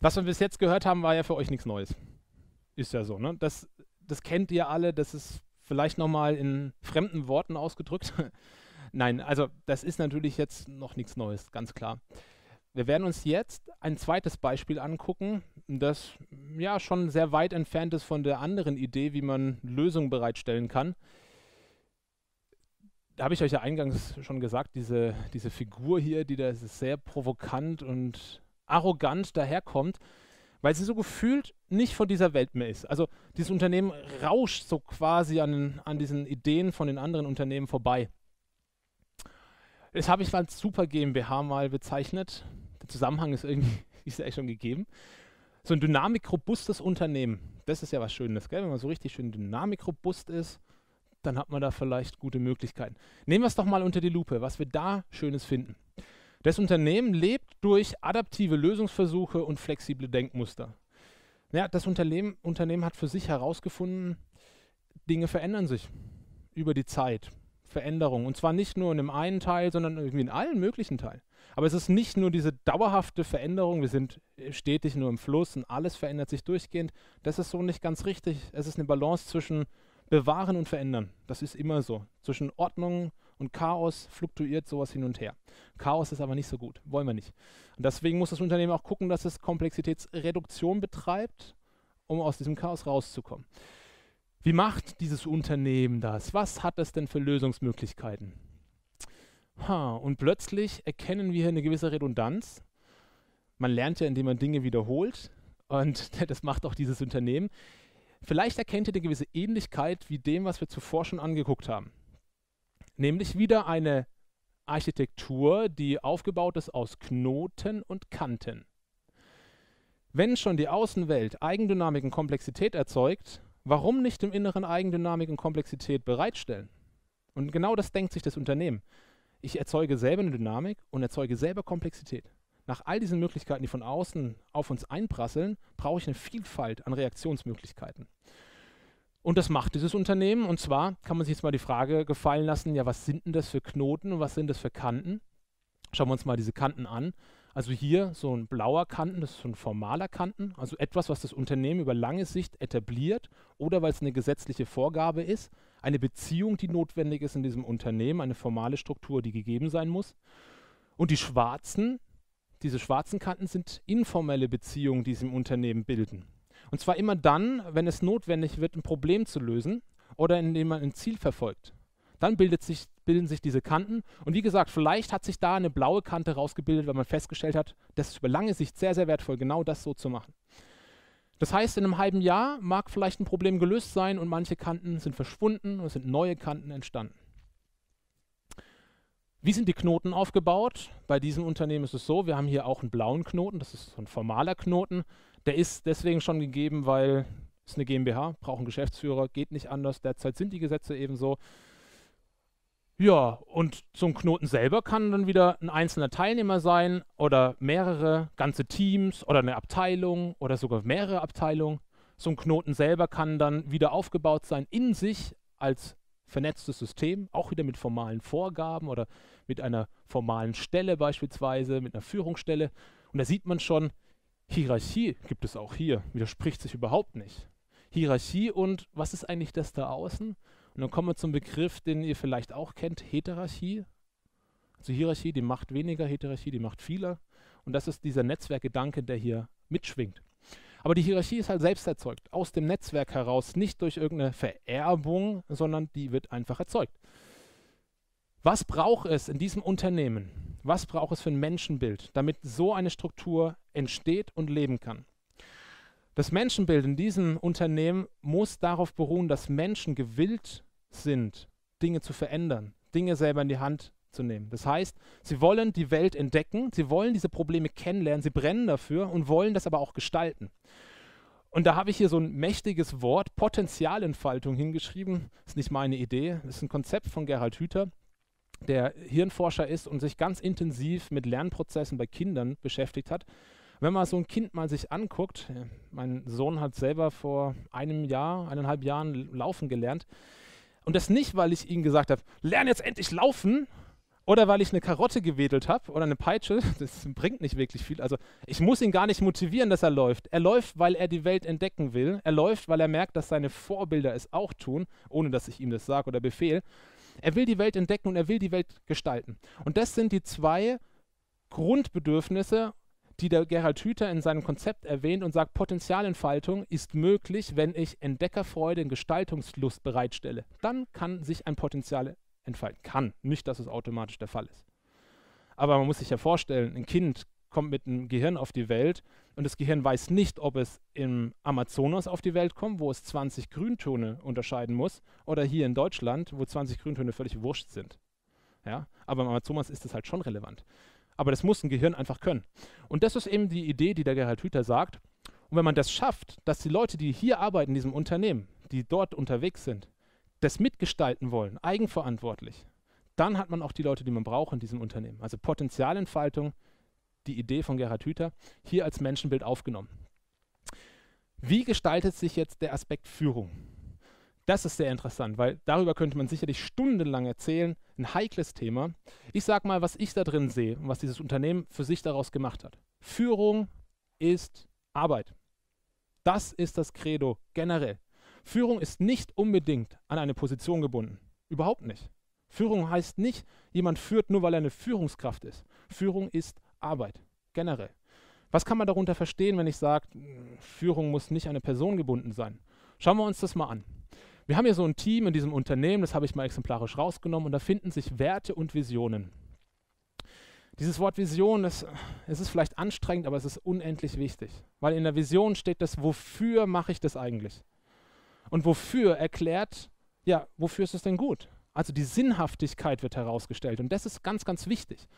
Was wir bis jetzt gehört haben, war ja für euch nichts Neues. Ist ja so, ne? Das, das kennt ihr alle, das ist vielleicht nochmal in fremden Worten ausgedrückt. Nein, also das ist natürlich jetzt noch nichts Neues, ganz klar. Wir werden uns jetzt ein zweites Beispiel angucken, das ja schon sehr weit entfernt ist von der anderen Idee, wie man Lösungen bereitstellen kann da habe ich euch ja eingangs schon gesagt, diese, diese Figur hier, die da sehr provokant und arrogant daherkommt, weil sie so gefühlt nicht von dieser Welt mehr ist. Also dieses Unternehmen rauscht so quasi an, an diesen Ideen von den anderen Unternehmen vorbei. Das habe ich als Super GmbH mal bezeichnet. Der Zusammenhang ist irgendwie ist ja schon gegeben. So ein dynamikrobustes Unternehmen, das ist ja was Schönes, gell? wenn man so richtig schön dynamikrobust ist, dann hat man da vielleicht gute Möglichkeiten. Nehmen wir es doch mal unter die Lupe, was wir da Schönes finden. Das Unternehmen lebt durch adaptive Lösungsversuche und flexible Denkmuster. Ja, das Unternehmen, Unternehmen hat für sich herausgefunden, Dinge verändern sich über die Zeit. Veränderung. Und zwar nicht nur in dem einen Teil, sondern irgendwie in allen möglichen Teilen. Aber es ist nicht nur diese dauerhafte Veränderung, wir sind stetig nur im Fluss und alles verändert sich durchgehend. Das ist so nicht ganz richtig. Es ist eine Balance zwischen bewahren und verändern. Das ist immer so. Zwischen Ordnung und Chaos fluktuiert sowas hin und her. Chaos ist aber nicht so gut, wollen wir nicht. Und deswegen muss das Unternehmen auch gucken, dass es Komplexitätsreduktion betreibt, um aus diesem Chaos rauszukommen. Wie macht dieses Unternehmen das? Was hat es denn für Lösungsmöglichkeiten? Ha, und plötzlich erkennen wir eine gewisse Redundanz. Man lernt ja, indem man Dinge wiederholt. Und das macht auch dieses Unternehmen. Vielleicht erkennt ihr eine gewisse Ähnlichkeit wie dem, was wir zuvor schon angeguckt haben. Nämlich wieder eine Architektur, die aufgebaut ist aus Knoten und Kanten. Wenn schon die Außenwelt Eigendynamik und Komplexität erzeugt, warum nicht im Inneren Eigendynamik und Komplexität bereitstellen? Und genau das denkt sich das Unternehmen. Ich erzeuge selber eine Dynamik und erzeuge selber Komplexität. Nach all diesen Möglichkeiten, die von außen auf uns einprasseln, brauche ich eine Vielfalt an Reaktionsmöglichkeiten. Und das macht dieses Unternehmen. Und zwar kann man sich jetzt mal die Frage gefallen lassen, ja, was sind denn das für Knoten und was sind das für Kanten? Schauen wir uns mal diese Kanten an. Also hier so ein blauer Kanten, das ist so ein formaler Kanten, also etwas, was das Unternehmen über lange Sicht etabliert oder weil es eine gesetzliche Vorgabe ist, eine Beziehung, die notwendig ist in diesem Unternehmen, eine formale Struktur, die gegeben sein muss. Und die schwarzen, diese schwarzen Kanten sind informelle Beziehungen, die sie im Unternehmen bilden. Und zwar immer dann, wenn es notwendig wird, ein Problem zu lösen oder indem man ein Ziel verfolgt. Dann sich, bilden sich diese Kanten. Und wie gesagt, vielleicht hat sich da eine blaue Kante rausgebildet, weil man festgestellt hat, das ist über lange Sicht sehr, sehr wertvoll, genau das so zu machen. Das heißt, in einem halben Jahr mag vielleicht ein Problem gelöst sein und manche Kanten sind verschwunden und es sind neue Kanten entstanden. Wie sind die Knoten aufgebaut? Bei diesem Unternehmen ist es so, wir haben hier auch einen blauen Knoten, das ist so ein formaler Knoten. Der ist deswegen schon gegeben, weil es eine GmbH, braucht einen Geschäftsführer, geht nicht anders. Derzeit sind die Gesetze eben so. Ja, und so ein Knoten selber kann dann wieder ein einzelner Teilnehmer sein oder mehrere ganze Teams oder eine Abteilung oder sogar mehrere Abteilungen. So ein Knoten selber kann dann wieder aufgebaut sein in sich als vernetztes System, auch wieder mit formalen Vorgaben oder mit einer formalen Stelle beispielsweise, mit einer Führungsstelle. Und da sieht man schon, Hierarchie gibt es auch hier, widerspricht sich überhaupt nicht. Hierarchie und was ist eigentlich das da außen? Und dann kommen wir zum Begriff, den ihr vielleicht auch kennt, Heterarchie. Also Hierarchie, die macht weniger, Heterarchie, die macht vieler. Und das ist dieser Netzwerkgedanke, der hier mitschwingt. Aber die Hierarchie ist halt selbst erzeugt, aus dem Netzwerk heraus, nicht durch irgendeine Vererbung, sondern die wird einfach erzeugt. Was braucht es in diesem Unternehmen? Was braucht es für ein Menschenbild, damit so eine Struktur entsteht und leben kann? Das Menschenbild in diesem Unternehmen muss darauf beruhen, dass Menschen gewillt sind, Dinge zu verändern, Dinge selber in die Hand zu nehmen. Das heißt, sie wollen die Welt entdecken, sie wollen diese Probleme kennenlernen, sie brennen dafür und wollen das aber auch gestalten. Und da habe ich hier so ein mächtiges Wort, Potenzialentfaltung, hingeschrieben. Das ist nicht meine Idee, das ist ein Konzept von Gerhard Hüther der Hirnforscher ist und sich ganz intensiv mit Lernprozessen bei Kindern beschäftigt hat. Wenn man so ein Kind mal sich anguckt, äh, mein Sohn hat selber vor einem Jahr, eineinhalb Jahren laufen gelernt. Und das nicht, weil ich ihm gesagt habe, lern jetzt endlich laufen, oder weil ich eine Karotte gewedelt habe oder eine Peitsche, das bringt nicht wirklich viel. Also ich muss ihn gar nicht motivieren, dass er läuft. Er läuft, weil er die Welt entdecken will. Er läuft, weil er merkt, dass seine Vorbilder es auch tun, ohne dass ich ihm das sage oder befehle. Er will die Welt entdecken und er will die Welt gestalten. Und das sind die zwei Grundbedürfnisse, die der Gerhard Hüther in seinem Konzept erwähnt und sagt, Potenzialentfaltung ist möglich, wenn ich Entdeckerfreude und Gestaltungslust bereitstelle. Dann kann sich ein Potenzial entfalten. Kann. Nicht, dass es automatisch der Fall ist. Aber man muss sich ja vorstellen, ein Kind kommt mit einem Gehirn auf die Welt und das Gehirn weiß nicht, ob es im Amazonas auf die Welt kommt, wo es 20 Grüntöne unterscheiden muss, oder hier in Deutschland, wo 20 Grüntöne völlig wurscht sind. Ja? Aber im Amazonas ist das halt schon relevant. Aber das muss ein Gehirn einfach können. Und das ist eben die Idee, die der Gerhard Hüther sagt. Und wenn man das schafft, dass die Leute, die hier arbeiten in diesem Unternehmen, die dort unterwegs sind, das mitgestalten wollen, eigenverantwortlich, dann hat man auch die Leute, die man braucht in diesem Unternehmen. Also Potenzialentfaltung, die Idee von Gerhard Hüther, hier als Menschenbild aufgenommen. Wie gestaltet sich jetzt der Aspekt Führung? Das ist sehr interessant, weil darüber könnte man sicherlich stundenlang erzählen. Ein heikles Thema. Ich sage mal, was ich da drin sehe und was dieses Unternehmen für sich daraus gemacht hat. Führung ist Arbeit. Das ist das Credo generell. Führung ist nicht unbedingt an eine Position gebunden. Überhaupt nicht. Führung heißt nicht, jemand führt nur, weil er eine Führungskraft ist. Führung ist Arbeit, generell. Was kann man darunter verstehen, wenn ich sage, Führung muss nicht an eine Person gebunden sein? Schauen wir uns das mal an. Wir haben hier so ein Team in diesem Unternehmen, das habe ich mal exemplarisch rausgenommen, und da finden sich Werte und Visionen. Dieses Wort Vision, das, es ist vielleicht anstrengend, aber es ist unendlich wichtig, weil in der Vision steht das, wofür mache ich das eigentlich? Und wofür erklärt, ja, wofür ist es denn gut? Also die Sinnhaftigkeit wird herausgestellt und das ist ganz, ganz wichtig.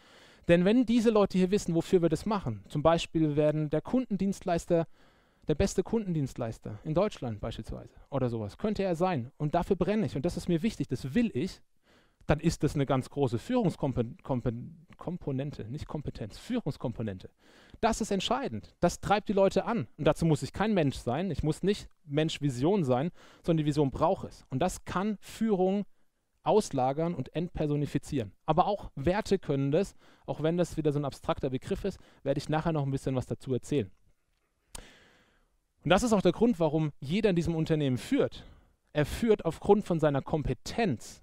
Denn wenn diese Leute hier wissen, wofür wir das machen, zum Beispiel werden der Kundendienstleister der beste Kundendienstleister in Deutschland beispielsweise oder sowas. Könnte er sein. Und dafür brenne ich. Und das ist mir wichtig. Das will ich. Dann ist das eine ganz große Führungskomponente, nicht Kompetenz, Führungskomponente. Das ist entscheidend. Das treibt die Leute an. Und dazu muss ich kein Mensch sein. Ich muss nicht Mensch-Vision sein, sondern die Vision braucht es. Und das kann Führung auslagern und entpersonifizieren. Aber auch Werte können das, auch wenn das wieder so ein abstrakter Begriff ist, werde ich nachher noch ein bisschen was dazu erzählen. Und das ist auch der Grund, warum jeder in diesem Unternehmen führt. Er führt aufgrund von seiner Kompetenz.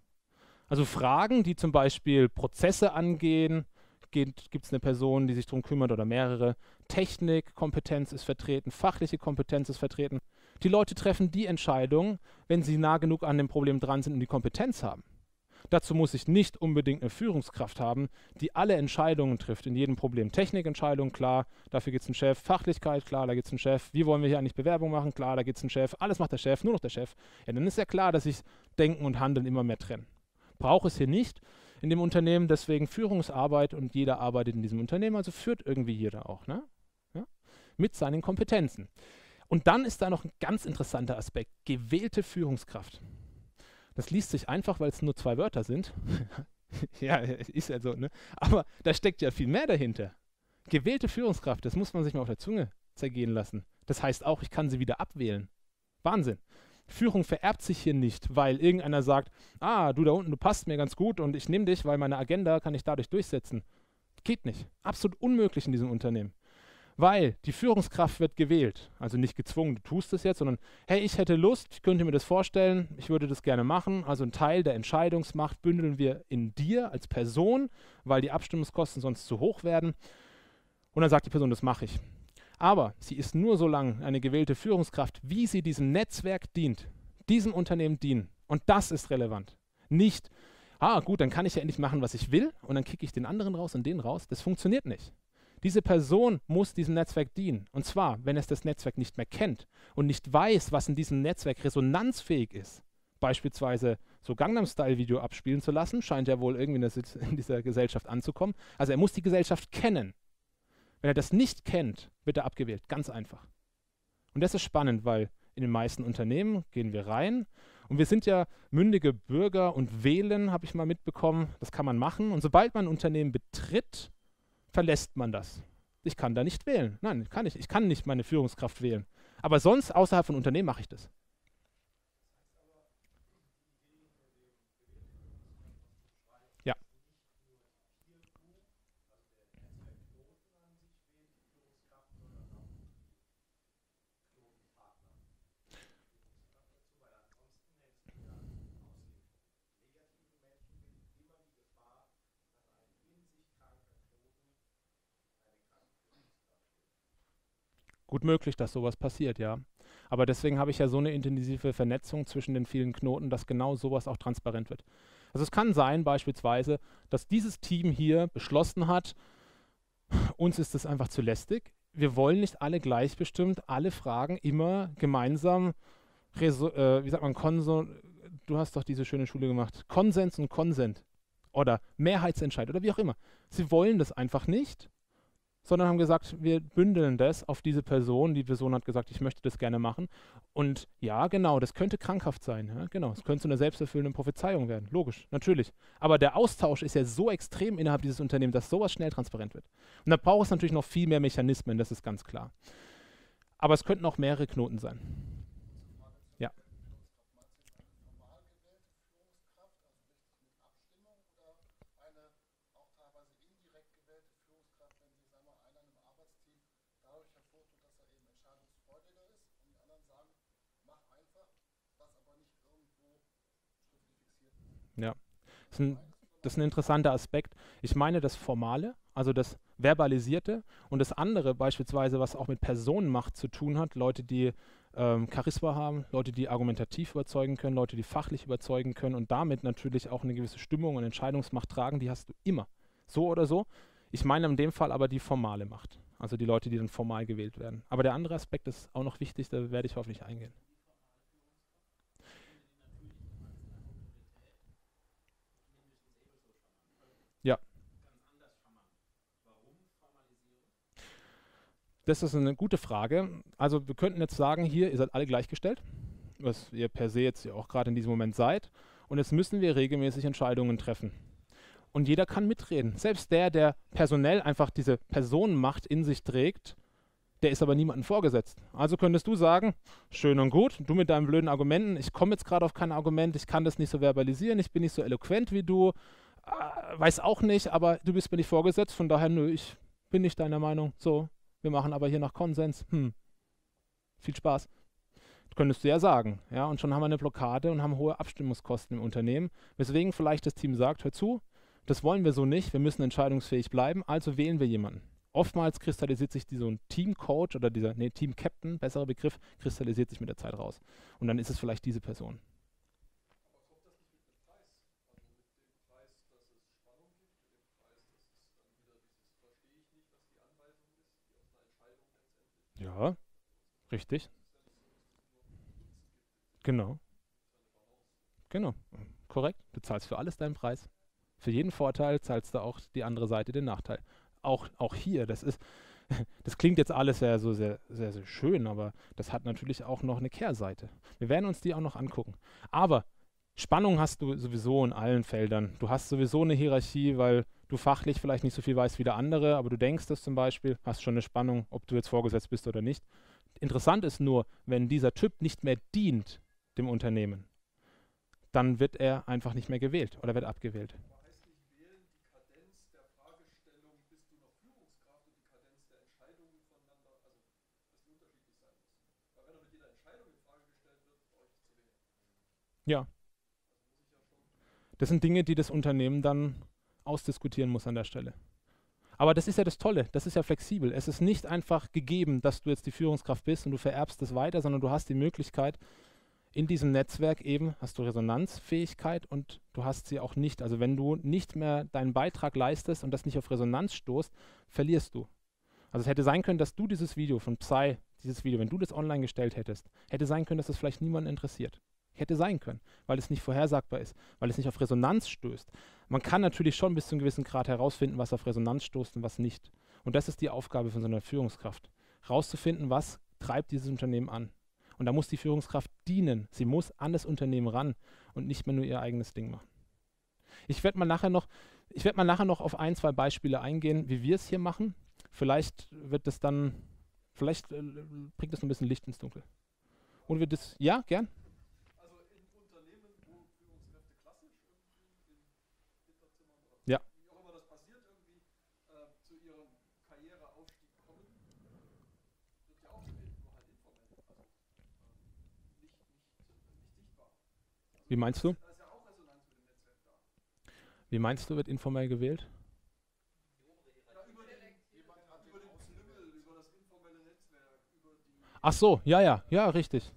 Also Fragen, die zum Beispiel Prozesse angehen, gibt es eine Person, die sich darum kümmert oder mehrere. Technik, Kompetenz ist vertreten, fachliche Kompetenz ist vertreten. Die Leute treffen die Entscheidung, wenn sie nah genug an dem Problem dran sind und die Kompetenz haben. Dazu muss ich nicht unbedingt eine Führungskraft haben, die alle Entscheidungen trifft in jedem Problem. Technikentscheidung, klar, dafür gibt es einen Chef. Fachlichkeit, klar, da gibt es einen Chef. Wie wollen wir hier eigentlich Bewerbung machen? Klar, da gibt es einen Chef. Alles macht der Chef, nur noch der Chef. Ja, dann ist ja klar, dass ich Denken und Handeln immer mehr trenne. Brauche es hier nicht in dem Unternehmen, deswegen Führungsarbeit und jeder arbeitet in diesem Unternehmen, also führt irgendwie jeder auch, ne? Ja? Mit seinen Kompetenzen. Und dann ist da noch ein ganz interessanter Aspekt, gewählte Führungskraft. Das liest sich einfach, weil es nur zwei Wörter sind. ja, ist ja so, ne? Aber da steckt ja viel mehr dahinter. Gewählte Führungskraft, das muss man sich mal auf der Zunge zergehen lassen. Das heißt auch, ich kann sie wieder abwählen. Wahnsinn. Führung vererbt sich hier nicht, weil irgendeiner sagt, ah, du da unten, du passt mir ganz gut und ich nehme dich, weil meine Agenda kann ich dadurch durchsetzen. Geht nicht. Absolut unmöglich in diesem Unternehmen weil die Führungskraft wird gewählt. Also nicht gezwungen, du tust es jetzt, sondern hey, ich hätte Lust, ich könnte mir das vorstellen, ich würde das gerne machen. Also ein Teil der Entscheidungsmacht bündeln wir in dir als Person, weil die Abstimmungskosten sonst zu hoch werden. Und dann sagt die Person, das mache ich. Aber sie ist nur so lange eine gewählte Führungskraft, wie sie diesem Netzwerk dient, diesem Unternehmen dienen. Und das ist relevant. Nicht, ah gut, dann kann ich ja endlich machen, was ich will und dann kicke ich den anderen raus und den raus. Das funktioniert nicht. Diese Person muss diesem Netzwerk dienen. Und zwar, wenn es das Netzwerk nicht mehr kennt und nicht weiß, was in diesem Netzwerk resonanzfähig ist, beispielsweise so Gangnam-Style-Video abspielen zu lassen, scheint ja wohl irgendwie in dieser Gesellschaft anzukommen. Also er muss die Gesellschaft kennen. Wenn er das nicht kennt, wird er abgewählt. Ganz einfach. Und das ist spannend, weil in den meisten Unternehmen gehen wir rein und wir sind ja mündige Bürger und wählen, habe ich mal mitbekommen. Das kann man machen. Und sobald man ein Unternehmen betritt, verlässt man das. Ich kann da nicht wählen. Nein, kann ich. Ich kann nicht meine Führungskraft wählen. Aber sonst außerhalb von Unternehmen mache ich das. Gut möglich, dass sowas passiert, ja. Aber deswegen habe ich ja so eine intensive Vernetzung zwischen den vielen Knoten, dass genau sowas auch transparent wird. Also es kann sein beispielsweise, dass dieses Team hier beschlossen hat, uns ist das einfach zu lästig. Wir wollen nicht alle gleichbestimmt alle Fragen immer gemeinsam, äh, wie sagt man, Konso du hast doch diese schöne Schule gemacht, Konsens und Konsent oder Mehrheitsentscheid oder wie auch immer. Sie wollen das einfach nicht sondern haben gesagt, wir bündeln das auf diese Person. Die Person hat gesagt, ich möchte das gerne machen. Und ja, genau, das könnte krankhaft sein. Ja, genau, es könnte zu einer selbsterfüllenden Prophezeiung werden. Logisch, natürlich. Aber der Austausch ist ja so extrem innerhalb dieses Unternehmens, dass sowas schnell transparent wird. Und da braucht es natürlich noch viel mehr Mechanismen, das ist ganz klar. Aber es könnten auch mehrere Knoten sein. Ja, das ist, ein, das ist ein interessanter Aspekt. Ich meine das Formale, also das Verbalisierte und das andere beispielsweise, was auch mit Personenmacht zu tun hat, Leute, die ähm, Charisma haben, Leute, die argumentativ überzeugen können, Leute, die fachlich überzeugen können und damit natürlich auch eine gewisse Stimmung und Entscheidungsmacht tragen, die hast du immer. So oder so. Ich meine in dem Fall aber die formale Macht, also die Leute, die dann formal gewählt werden. Aber der andere Aspekt ist auch noch wichtig, da werde ich hoffentlich eingehen. Das ist eine gute Frage. Also wir könnten jetzt sagen, hier, ihr seid alle gleichgestellt, was ihr per se jetzt auch gerade in diesem Moment seid. Und jetzt müssen wir regelmäßig Entscheidungen treffen. Und jeder kann mitreden. Selbst der, der personell einfach diese Personenmacht in sich trägt, der ist aber niemandem vorgesetzt. Also könntest du sagen, schön und gut, du mit deinen blöden Argumenten, ich komme jetzt gerade auf kein Argument, ich kann das nicht so verbalisieren, ich bin nicht so eloquent wie du, äh, weiß auch nicht, aber du bist mir nicht vorgesetzt, von daher, nö, ich bin nicht deiner Meinung. So, wir machen aber hier nach Konsens. Hm. Viel Spaß. Das könntest du ja sagen. Ja, und schon haben wir eine Blockade und haben hohe Abstimmungskosten im Unternehmen. Weswegen vielleicht das Team sagt, hör zu, das wollen wir so nicht, wir müssen entscheidungsfähig bleiben, also wählen wir jemanden. Oftmals kristallisiert sich so ein Teamcoach oder dieser, nee, Team-Captain, besserer Begriff, kristallisiert sich mit der Zeit raus. Und dann ist es vielleicht diese Person. Ja, richtig. Genau. Genau. Korrekt. Du zahlst für alles deinen Preis. Für jeden Vorteil zahlst du auch die andere Seite den Nachteil. Auch, auch hier, das ist, das klingt jetzt alles sehr, so sehr, sehr, sehr schön, aber das hat natürlich auch noch eine Kehrseite. Wir werden uns die auch noch angucken. Aber Spannung hast du sowieso in allen Feldern. Du hast sowieso eine Hierarchie, weil du fachlich vielleicht nicht so viel weißt wie der andere, aber du denkst es zum Beispiel, hast schon eine Spannung, ob du jetzt vorgesetzt bist oder nicht. Interessant ist nur, wenn dieser Typ nicht mehr dient dem Unternehmen, dann wird er einfach nicht mehr gewählt oder wird abgewählt. Ja. Das sind Dinge, die das Unternehmen dann ausdiskutieren muss an der Stelle. Aber das ist ja das Tolle, das ist ja flexibel. Es ist nicht einfach gegeben, dass du jetzt die Führungskraft bist und du vererbst es weiter, sondern du hast die Möglichkeit, in diesem Netzwerk eben hast du Resonanzfähigkeit und du hast sie auch nicht. Also wenn du nicht mehr deinen Beitrag leistest und das nicht auf Resonanz stoßt, verlierst du. Also es hätte sein können, dass du dieses Video von Psy, dieses Video, wenn du das online gestellt hättest, hätte sein können, dass es das vielleicht niemanden interessiert. Hätte sein können, weil es nicht vorhersagbar ist, weil es nicht auf Resonanz stößt. Man kann natürlich schon bis zu einem gewissen Grad herausfinden, was auf Resonanz stoßt und was nicht. Und das ist die Aufgabe von so einer Führungskraft. Herauszufinden, was treibt dieses Unternehmen an. Und da muss die Führungskraft dienen. Sie muss an das Unternehmen ran und nicht mehr nur ihr eigenes Ding machen. Ich werde mal nachher noch, mal nachher noch auf ein, zwei Beispiele eingehen, wie wir es hier machen. Vielleicht wird es dann, vielleicht äh, bringt es ein bisschen Licht ins Dunkel. Und wir das, ja, gern. Wie meinst du? Wie meinst du, wird informell gewählt? Ach so, ja, ja, ja, richtig.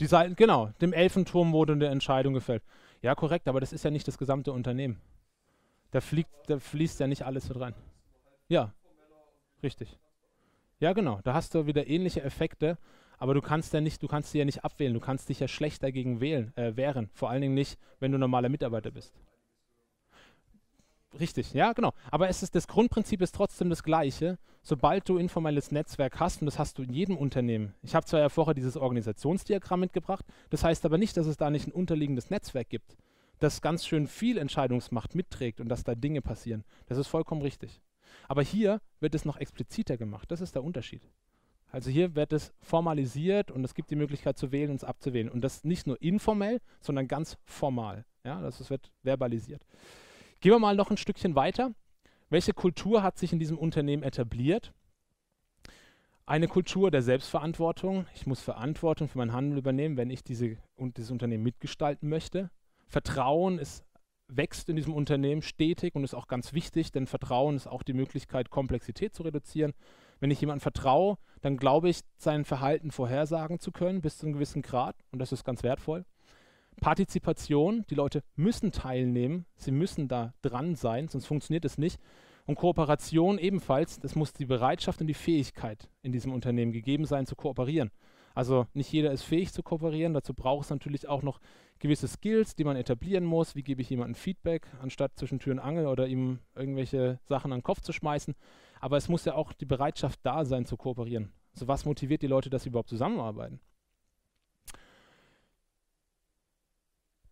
Die Seiten, genau, dem Elfenturm wurde eine Entscheidung gefällt. Ja, korrekt, aber das ist ja nicht das gesamte Unternehmen. Da, fliegt, da fließt ja nicht alles mit rein. Ja, richtig. Ja, genau. Da hast du wieder ähnliche Effekte, aber du kannst ja nicht, du kannst sie ja nicht abwählen, du kannst dich ja schlecht dagegen wählen, äh, wehren. Vor allen Dingen nicht, wenn du normaler Mitarbeiter bist. Richtig, ja, genau. Aber es ist, das Grundprinzip ist trotzdem das gleiche. Sobald du informelles Netzwerk hast, und das hast du in jedem Unternehmen. Ich habe zwar ja vorher dieses Organisationsdiagramm mitgebracht, das heißt aber nicht, dass es da nicht ein unterliegendes Netzwerk gibt, das ganz schön viel Entscheidungsmacht mitträgt und dass da Dinge passieren. Das ist vollkommen richtig. Aber hier wird es noch expliziter gemacht. Das ist der Unterschied. Also hier wird es formalisiert und es gibt die Möglichkeit zu wählen und es abzuwählen. Und das nicht nur informell, sondern ganz formal. Ja, das wird verbalisiert. Gehen wir mal noch ein Stückchen weiter. Welche Kultur hat sich in diesem Unternehmen etabliert? Eine Kultur der Selbstverantwortung. Ich muss Verantwortung für mein Handeln übernehmen, wenn ich diese, und dieses Unternehmen mitgestalten möchte. Vertrauen ist, wächst in diesem Unternehmen stetig und ist auch ganz wichtig, denn Vertrauen ist auch die Möglichkeit, Komplexität zu reduzieren. Wenn ich jemandem vertraue, dann glaube ich, sein Verhalten vorhersagen zu können bis zu einem gewissen Grad und das ist ganz wertvoll. Partizipation, die Leute müssen teilnehmen, sie müssen da dran sein, sonst funktioniert es nicht. Und Kooperation ebenfalls, das muss die Bereitschaft und die Fähigkeit in diesem Unternehmen gegeben sein, zu kooperieren. Also nicht jeder ist fähig zu kooperieren, dazu braucht es natürlich auch noch gewisse Skills, die man etablieren muss. Wie gebe ich jemandem Feedback, anstatt zwischen Tür und Angel oder ihm irgendwelche Sachen an den Kopf zu schmeißen. Aber es muss ja auch die Bereitschaft da sein, zu kooperieren. Also was motiviert die Leute, dass sie überhaupt zusammenarbeiten?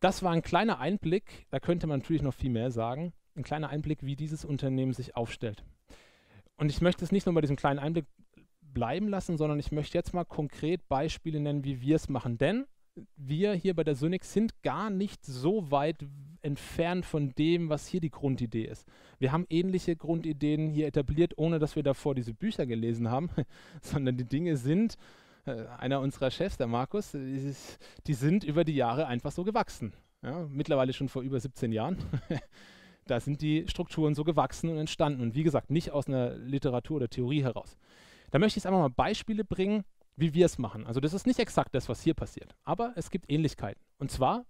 Das war ein kleiner Einblick, da könnte man natürlich noch viel mehr sagen, ein kleiner Einblick, wie dieses Unternehmen sich aufstellt. Und ich möchte es nicht nur bei diesem kleinen Einblick bleiben lassen, sondern ich möchte jetzt mal konkret Beispiele nennen, wie wir es machen. Denn wir hier bei der Synix sind gar nicht so weit entfernt von dem, was hier die Grundidee ist. Wir haben ähnliche Grundideen hier etabliert, ohne dass wir davor diese Bücher gelesen haben, sondern die Dinge sind äh, einer unserer Chefs, der Markus, die, die sind über die Jahre einfach so gewachsen. Ja, mittlerweile schon vor über 17 Jahren. da sind die Strukturen so gewachsen und entstanden. Und wie gesagt, nicht aus einer Literatur oder Theorie heraus. Da möchte ich jetzt einfach mal Beispiele bringen, wie wir es machen. Also das ist nicht exakt das, was hier passiert, aber es gibt Ähnlichkeiten. Und zwar,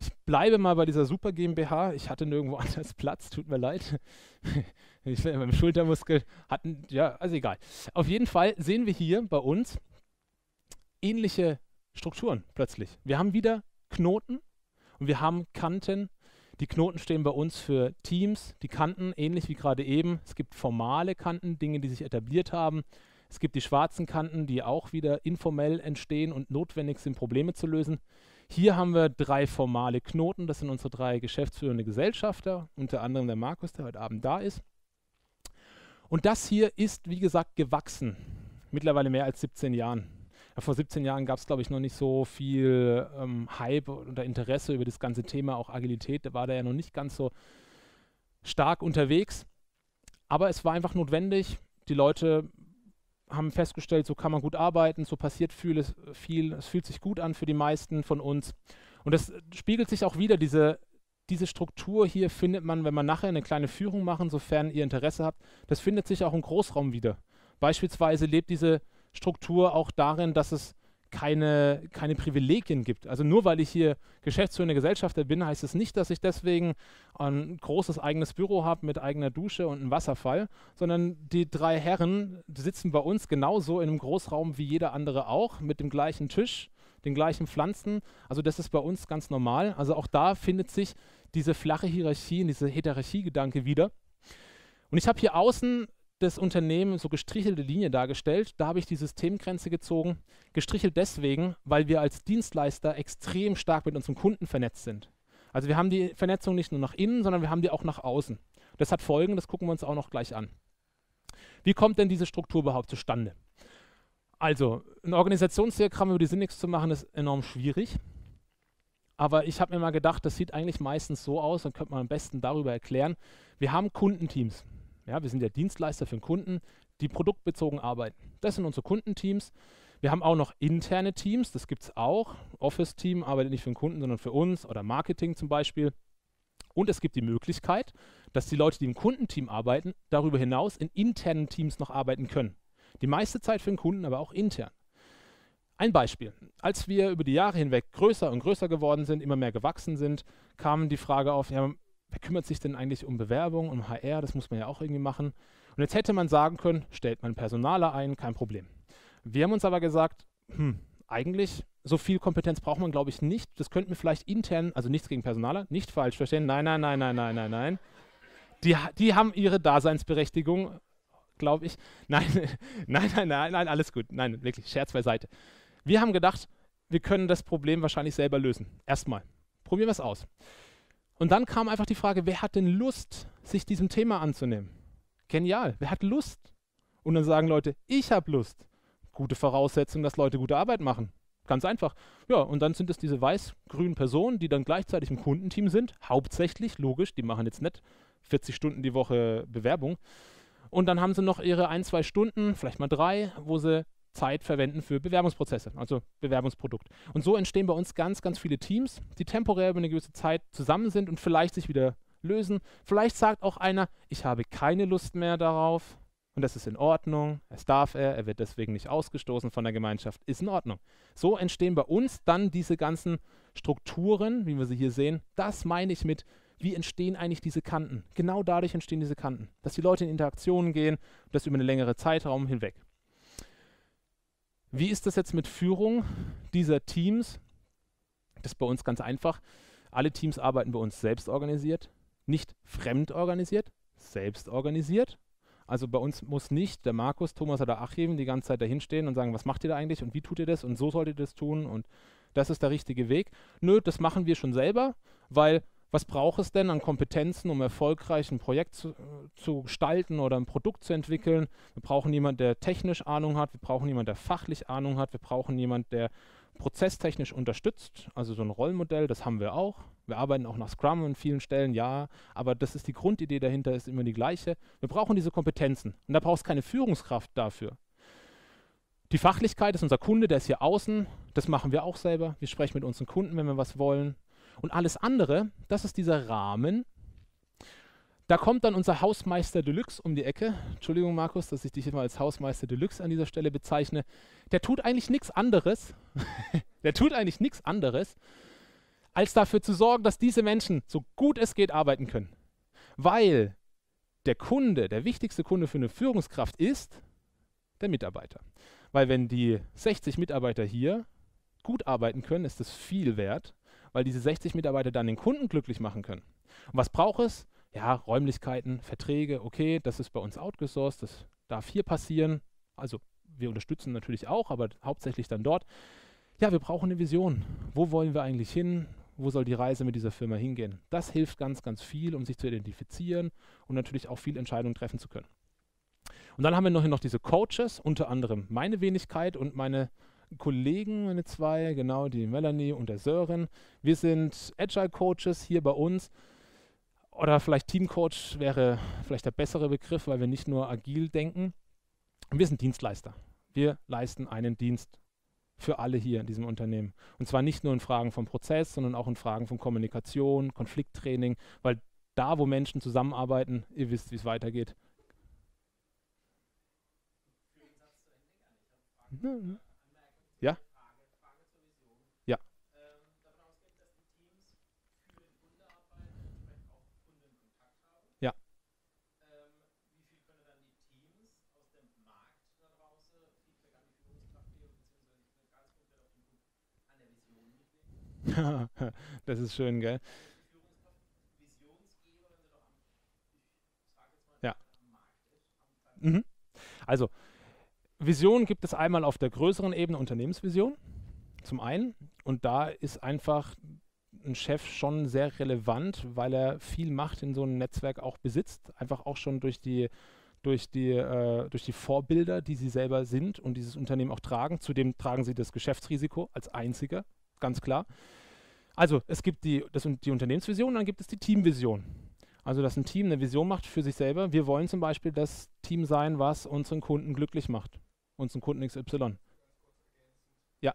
ich bleibe mal bei dieser Super GmbH. Ich hatte nirgendwo anders Platz, tut mir leid. ich beim Schultermuskel hatten, ja, also egal. Auf jeden Fall sehen wir hier bei uns ähnliche Strukturen plötzlich. Wir haben wieder Knoten und wir haben Kanten. Die Knoten stehen bei uns für Teams, die Kanten, ähnlich wie gerade eben. Es gibt formale Kanten, Dinge, die sich etabliert haben. Es gibt die schwarzen Kanten, die auch wieder informell entstehen und notwendig sind, Probleme zu lösen. Hier haben wir drei formale Knoten, das sind unsere drei geschäftsführende Gesellschafter, unter anderem der Markus, der heute Abend da ist. Und das hier ist, wie gesagt, gewachsen, mittlerweile mehr als 17 Jahren. Ja, vor 17 Jahren gab es, glaube ich, noch nicht so viel ähm, Hype oder Interesse über das ganze Thema, auch Agilität. Da war der ja noch nicht ganz so stark unterwegs. Aber es war einfach notwendig. Die Leute haben festgestellt, so kann man gut arbeiten, so passiert viel, viel, es fühlt sich gut an für die meisten von uns. Und das spiegelt sich auch wieder, diese, diese Struktur hier findet man, wenn man nachher eine kleine Führung machen, sofern ihr Interesse habt, das findet sich auch im Großraum wieder. Beispielsweise lebt diese Struktur auch darin, dass es keine, keine Privilegien gibt. Also nur weil ich hier geschäftsführende Gesellschafter bin, heißt es nicht, dass ich deswegen ein großes eigenes Büro habe mit eigener Dusche und einem Wasserfall, sondern die drei Herren sitzen bei uns genauso in einem Großraum wie jeder andere auch, mit dem gleichen Tisch, den gleichen Pflanzen. Also das ist bei uns ganz normal. Also auch da findet sich diese flache Hierarchie, diese Hierarchiegedanke wieder. Und ich habe hier außen das Unternehmen so gestrichelte Linie dargestellt. Da habe ich die Systemgrenze gezogen. Gestrichelt deswegen, weil wir als Dienstleister extrem stark mit unserem Kunden vernetzt sind. Also wir haben die Vernetzung nicht nur nach innen, sondern wir haben die auch nach außen. Das hat Folgen, das gucken wir uns auch noch gleich an. Wie kommt denn diese Struktur überhaupt zustande? Also, ein Organisationsdiagramm über die Synix zu machen, ist enorm schwierig. Aber ich habe mir mal gedacht, das sieht eigentlich meistens so aus, dann könnte man am besten darüber erklären. Wir haben Kundenteams. Ja, wir sind ja Dienstleister für den Kunden, die produktbezogen arbeiten. Das sind unsere Kundenteams. Wir haben auch noch interne Teams, das gibt es auch. Office-Team arbeitet nicht für den Kunden, sondern für uns oder Marketing zum Beispiel. Und es gibt die Möglichkeit, dass die Leute, die im Kundenteam arbeiten, darüber hinaus in internen Teams noch arbeiten können. Die meiste Zeit für den Kunden, aber auch intern. Ein Beispiel. Als wir über die Jahre hinweg größer und größer geworden sind, immer mehr gewachsen sind, kam die Frage auf, ja, wer kümmert sich denn eigentlich um Bewerbung, um HR? Das muss man ja auch irgendwie machen. Und jetzt hätte man sagen können, stellt man Personaler ein, kein Problem. Wir haben uns aber gesagt, hm, eigentlich so viel Kompetenz braucht man, glaube ich, nicht. Das könnten wir vielleicht intern, also nichts gegen Personaler, nicht falsch verstehen. Nein, nein, nein, nein, nein, nein, nein. Die, die haben ihre Daseinsberechtigung, glaube ich. Nein, nein, nein, nein, nein, alles gut. Nein, wirklich, Scherz beiseite. Wir haben gedacht, wir können das Problem wahrscheinlich selber lösen. Erstmal. Probieren wir es aus. Und dann kam einfach die Frage, wer hat denn Lust, sich diesem Thema anzunehmen? Genial, wer hat Lust? Und dann sagen Leute, ich habe Lust. Gute Voraussetzung, dass Leute gute Arbeit machen. Ganz einfach. Ja, und dann sind es diese weiß-grünen Personen, die dann gleichzeitig im Kundenteam sind. Hauptsächlich, logisch, die machen jetzt nicht 40 Stunden die Woche Bewerbung. Und dann haben sie noch ihre ein, zwei Stunden, vielleicht mal drei, wo sie Zeit verwenden für Bewerbungsprozesse, also Bewerbungsprodukt. Und so entstehen bei uns ganz, ganz viele Teams, die temporär über eine gewisse Zeit zusammen sind und vielleicht sich wieder lösen. Vielleicht sagt auch einer, ich habe keine Lust mehr darauf und das ist in Ordnung, es darf er, er wird deswegen nicht ausgestoßen von der Gemeinschaft, ist in Ordnung. So entstehen bei uns dann diese ganzen Strukturen, wie wir sie hier sehen. Das meine ich mit, wie entstehen eigentlich diese Kanten? Genau dadurch entstehen diese Kanten, dass die Leute in Interaktionen gehen, das über einen längeren Zeitraum hinweg. Wie ist das jetzt mit Führung dieser Teams? Das ist bei uns ganz einfach. Alle Teams arbeiten bei uns selbst organisiert, nicht fremd organisiert, selbst organisiert. Also bei uns muss nicht der Markus, Thomas oder Achim die ganze Zeit dahinstehen und sagen, was macht ihr da eigentlich und wie tut ihr das und so solltet ihr das tun und das ist der richtige Weg. Nö, das machen wir schon selber, weil was braucht es denn an Kompetenzen, um erfolgreich ein Projekt zu, zu, gestalten oder ein Produkt zu entwickeln? Wir brauchen jemanden, der technisch Ahnung hat, wir brauchen jemanden, der fachlich Ahnung hat, wir brauchen jemanden, der prozesstechnisch unterstützt, also so ein Rollmodell, das haben wir auch. Wir arbeiten auch nach Scrum an vielen Stellen, ja, aber das ist die Grundidee dahinter, ist immer die gleiche. Wir brauchen diese Kompetenzen und da braucht es keine Führungskraft dafür. Die Fachlichkeit ist unser Kunde, der ist hier außen, das machen wir auch selber. Wir sprechen mit unseren Kunden, wenn wir was wollen. Und alles andere, das ist dieser Rahmen. Da kommt dann unser Hausmeister Deluxe um die Ecke. Entschuldigung, Markus, dass ich dich immer als Hausmeister Deluxe an dieser Stelle bezeichne. Der tut eigentlich nichts anderes. der tut eigentlich nichts anderes, als dafür zu sorgen, dass diese Menschen so gut es geht arbeiten können. Weil der Kunde, der wichtigste Kunde für eine Führungskraft ist der Mitarbeiter. Weil wenn die 60 Mitarbeiter hier gut arbeiten können, ist das viel wert, weil diese 60 Mitarbeiter dann den Kunden glücklich machen können. Und was braucht es? Ja, Räumlichkeiten, Verträge, okay, das ist bei uns outgesourced, das darf hier passieren. Also wir unterstützen natürlich auch, aber hauptsächlich dann dort. Ja, wir brauchen eine Vision. Wo wollen wir eigentlich hin? Wo soll die Reise mit dieser Firma hingehen? Das hilft ganz, ganz viel, um sich zu identifizieren und natürlich auch viel Entscheidungen treffen zu können. Und dann haben wir noch, noch diese Coaches, unter anderem meine Wenigkeit und meine Kollegen, meine zwei, genau, die Melanie und der Sören. Wir sind Agile Coaches hier bei uns. Oder vielleicht Teamcoach wäre vielleicht der bessere Begriff, weil wir nicht nur agil denken. Wir sind Dienstleister. Wir leisten einen Dienst für alle hier in diesem Unternehmen. Und zwar nicht nur in Fragen vom Prozess, sondern auch in Fragen von Kommunikation, Konflikttraining, weil da, wo Menschen zusammenarbeiten, ihr wisst, wie es weitergeht. Ja? Das ist schön, gell? Ja. Mhm. Also, Vision gibt es einmal auf der größeren Ebene Unternehmensvision, zum einen. Und da ist einfach ein Chef schon sehr relevant, weil er viel Macht in so einem Netzwerk auch besitzt. Einfach auch schon durch die, durch die, äh, durch die Vorbilder, die sie selber sind und dieses Unternehmen auch tragen. Zudem tragen sie das Geschäftsrisiko als einziger, ganz klar. Also es gibt die, das, die Unternehmensvision und dann gibt es die Teamvision. Also dass ein Team eine Vision macht für sich selber. Wir wollen zum Beispiel das Team sein, was unseren Kunden glücklich macht unseren Kunden XY. Ja.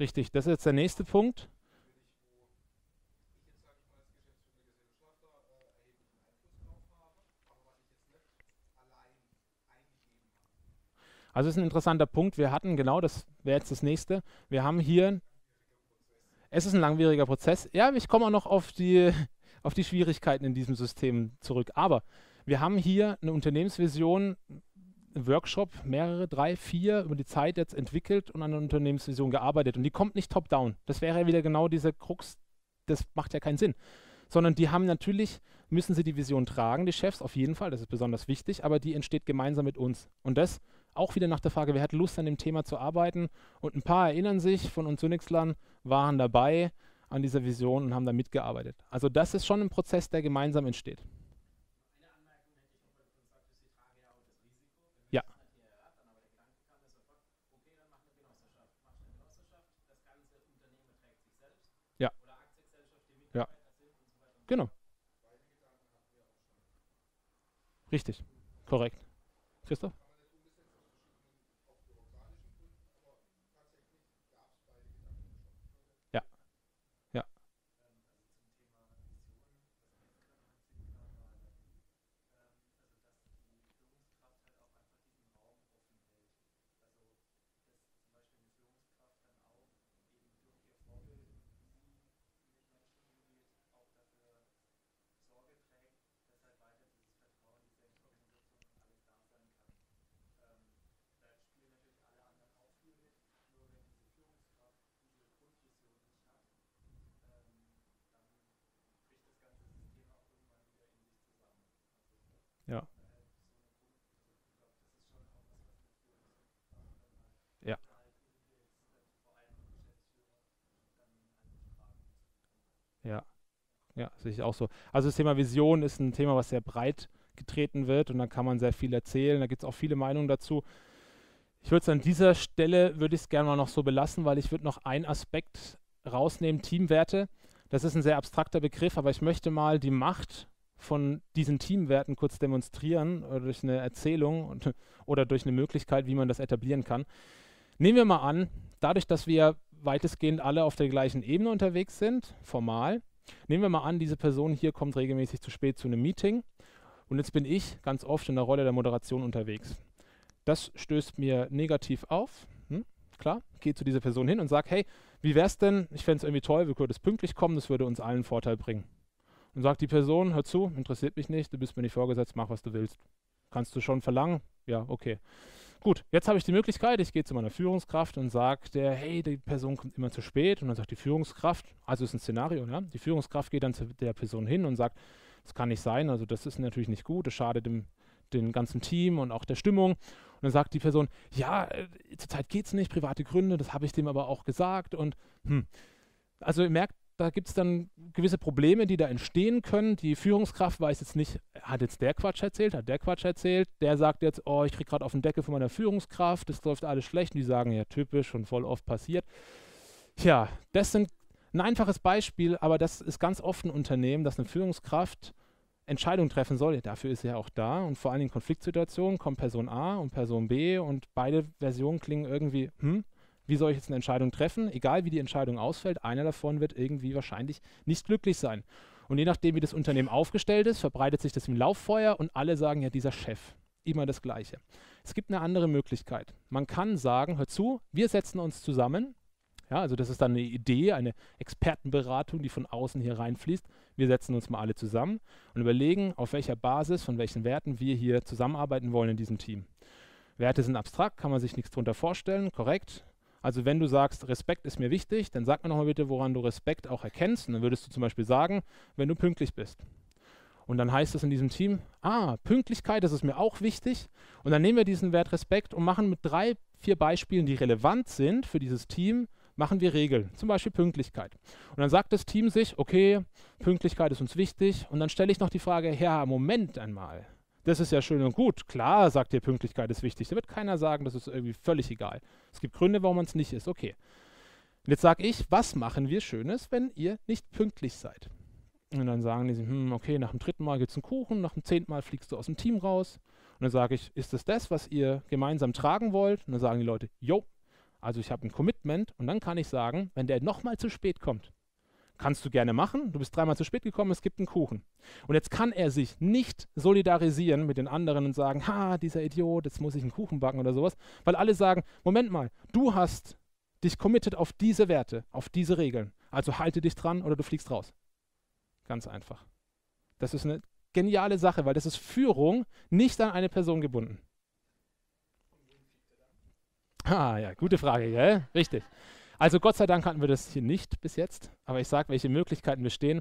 Richtig, das ist jetzt der nächste Punkt. Also das ist ein interessanter Punkt. Wir hatten, genau, das wäre jetzt das nächste. Wir haben hier es ist ein langwieriger Prozess. Ja, ich komme auch noch auf die, auf die Schwierigkeiten in diesem System zurück. Aber wir haben hier eine Unternehmensvision. Workshop, mehrere, drei, vier über die Zeit jetzt entwickelt und an der Unternehmensvision gearbeitet. Und die kommt nicht top-down. Das wäre ja wieder genau dieser Krux, das macht ja keinen Sinn. Sondern die haben natürlich, müssen sie die Vision tragen, die Chefs, auf jeden Fall, das ist besonders wichtig, aber die entsteht gemeinsam mit uns. Und das auch wieder nach der Frage, wer hat Lust an dem Thema zu arbeiten. Und ein paar erinnern sich von uns Unixlern, waren dabei an dieser Vision und haben da mitgearbeitet. Also das ist schon ein Prozess, der gemeinsam entsteht. Genau. Richtig. Korrekt. Christoph? Ja. Ja. Ja. Ja. Ja. Ja, sehe ich auch so. Also das Thema Vision ist ein Thema, was sehr breit getreten wird und da kann man sehr viel erzählen. Da gibt es auch viele Meinungen dazu. Ich würde es an dieser Stelle, würde ich es gerne mal noch so belassen, weil ich würde noch einen Aspekt rausnehmen, Teamwerte. Das ist ein sehr abstrakter Begriff, aber ich möchte mal die Macht von diesen Teamwerten kurz demonstrieren oder durch eine Erzählung und, oder durch eine Möglichkeit, wie man das etablieren kann. Nehmen wir mal an, dadurch, dass wir weitestgehend alle auf der gleichen Ebene unterwegs sind, formal, nehmen wir mal an, diese Person hier kommt regelmäßig zu spät zu einem Meeting und jetzt bin ich ganz oft in der Rolle der Moderation unterwegs. Das stößt mir negativ auf. Hm? Klar, gehe zu dieser Person hin und sage, hey, wie wäre es denn, ich fände es irgendwie toll, wir könnten pünktlich kommen, das würde uns allen Vorteil bringen. Und sagt die Person, hör zu, interessiert mich nicht, du bist mir nicht vorgesetzt, mach was du willst. Kannst du schon verlangen? Ja, okay. Gut, jetzt habe ich die Möglichkeit, ich gehe zu meiner Führungskraft und sage der, hey, die Person kommt immer zu spät. Und dann sagt die Führungskraft, also ist ein Szenario, ja? die Führungskraft geht dann zu der Person hin und sagt, das kann nicht sein, also das ist natürlich nicht gut, das schadet dem, dem ganzen Team und auch der Stimmung. Und dann sagt die Person, ja, äh, zurzeit geht es nicht, private Gründe, das habe ich dem aber auch gesagt. Und hm. also ihr merkt, da gibt es dann gewisse Probleme, die da entstehen können. Die Führungskraft weiß jetzt nicht, hat jetzt der Quatsch erzählt, hat der Quatsch erzählt. Der sagt jetzt, oh, ich kriege gerade auf den Deckel von meiner Führungskraft, das läuft alles schlecht. Und die sagen, ja, typisch und voll oft passiert. Tja, das sind ein einfaches Beispiel, aber das ist ganz oft ein Unternehmen, dass eine Führungskraft Entscheidungen treffen soll. Dafür ist sie ja auch da. Und vor allem in Konfliktsituationen kommt Person A und Person B und beide Versionen klingen irgendwie, hm, wie soll ich jetzt eine Entscheidung treffen? Egal wie die Entscheidung ausfällt, einer davon wird irgendwie wahrscheinlich nicht glücklich sein. Und je nachdem, wie das Unternehmen aufgestellt ist, verbreitet sich das im Lauffeuer und alle sagen ja, dieser Chef. Immer das Gleiche. Es gibt eine andere Möglichkeit. Man kann sagen, hör zu, wir setzen uns zusammen. Ja, also das ist dann eine Idee, eine Expertenberatung, die von außen hier reinfließt. Wir setzen uns mal alle zusammen und überlegen, auf welcher Basis, von welchen Werten wir hier zusammenarbeiten wollen in diesem Team. Werte sind abstrakt, kann man sich nichts darunter vorstellen, korrekt. Also wenn du sagst, Respekt ist mir wichtig, dann sag mir nochmal bitte, woran du Respekt auch erkennst. Und dann würdest du zum Beispiel sagen, wenn du pünktlich bist. Und dann heißt es in diesem Team, ah, Pünktlichkeit, das ist mir auch wichtig. Und dann nehmen wir diesen Wert Respekt und machen mit drei, vier Beispielen, die relevant sind für dieses Team, machen wir Regeln, zum Beispiel Pünktlichkeit. Und dann sagt das Team sich, okay, Pünktlichkeit ist uns wichtig. Und dann stelle ich noch die Frage, ja, Moment einmal, das ist ja schön und gut. Klar sagt ihr, Pünktlichkeit ist wichtig. Da wird keiner sagen, das ist irgendwie völlig egal. Es gibt Gründe, warum man es nicht ist. Okay. Und jetzt sage ich, was machen wir Schönes, wenn ihr nicht pünktlich seid? Und dann sagen die, hm, okay, nach dem dritten Mal gibt es einen Kuchen, nach dem zehnten Mal fliegst du aus dem Team raus. Und dann sage ich, ist das das, was ihr gemeinsam tragen wollt? Und dann sagen die Leute, jo, also ich habe ein Commitment. Und dann kann ich sagen, wenn der nochmal zu spät kommt, Kannst du gerne machen. Du bist dreimal zu spät gekommen, es gibt einen Kuchen. Und jetzt kann er sich nicht solidarisieren mit den anderen und sagen, ha, dieser Idiot, jetzt muss ich einen Kuchen backen oder sowas, weil alle sagen, Moment mal, du hast dich committed auf diese Werte, auf diese Regeln. Also halte dich dran oder du fliegst raus. Ganz einfach. Das ist eine geniale Sache, weil das ist Führung nicht an eine Person gebunden. Ah ja, gute Frage, gell? Richtig. Also Gott sei Dank hatten wir das hier nicht bis jetzt, aber ich sage, welche Möglichkeiten bestehen.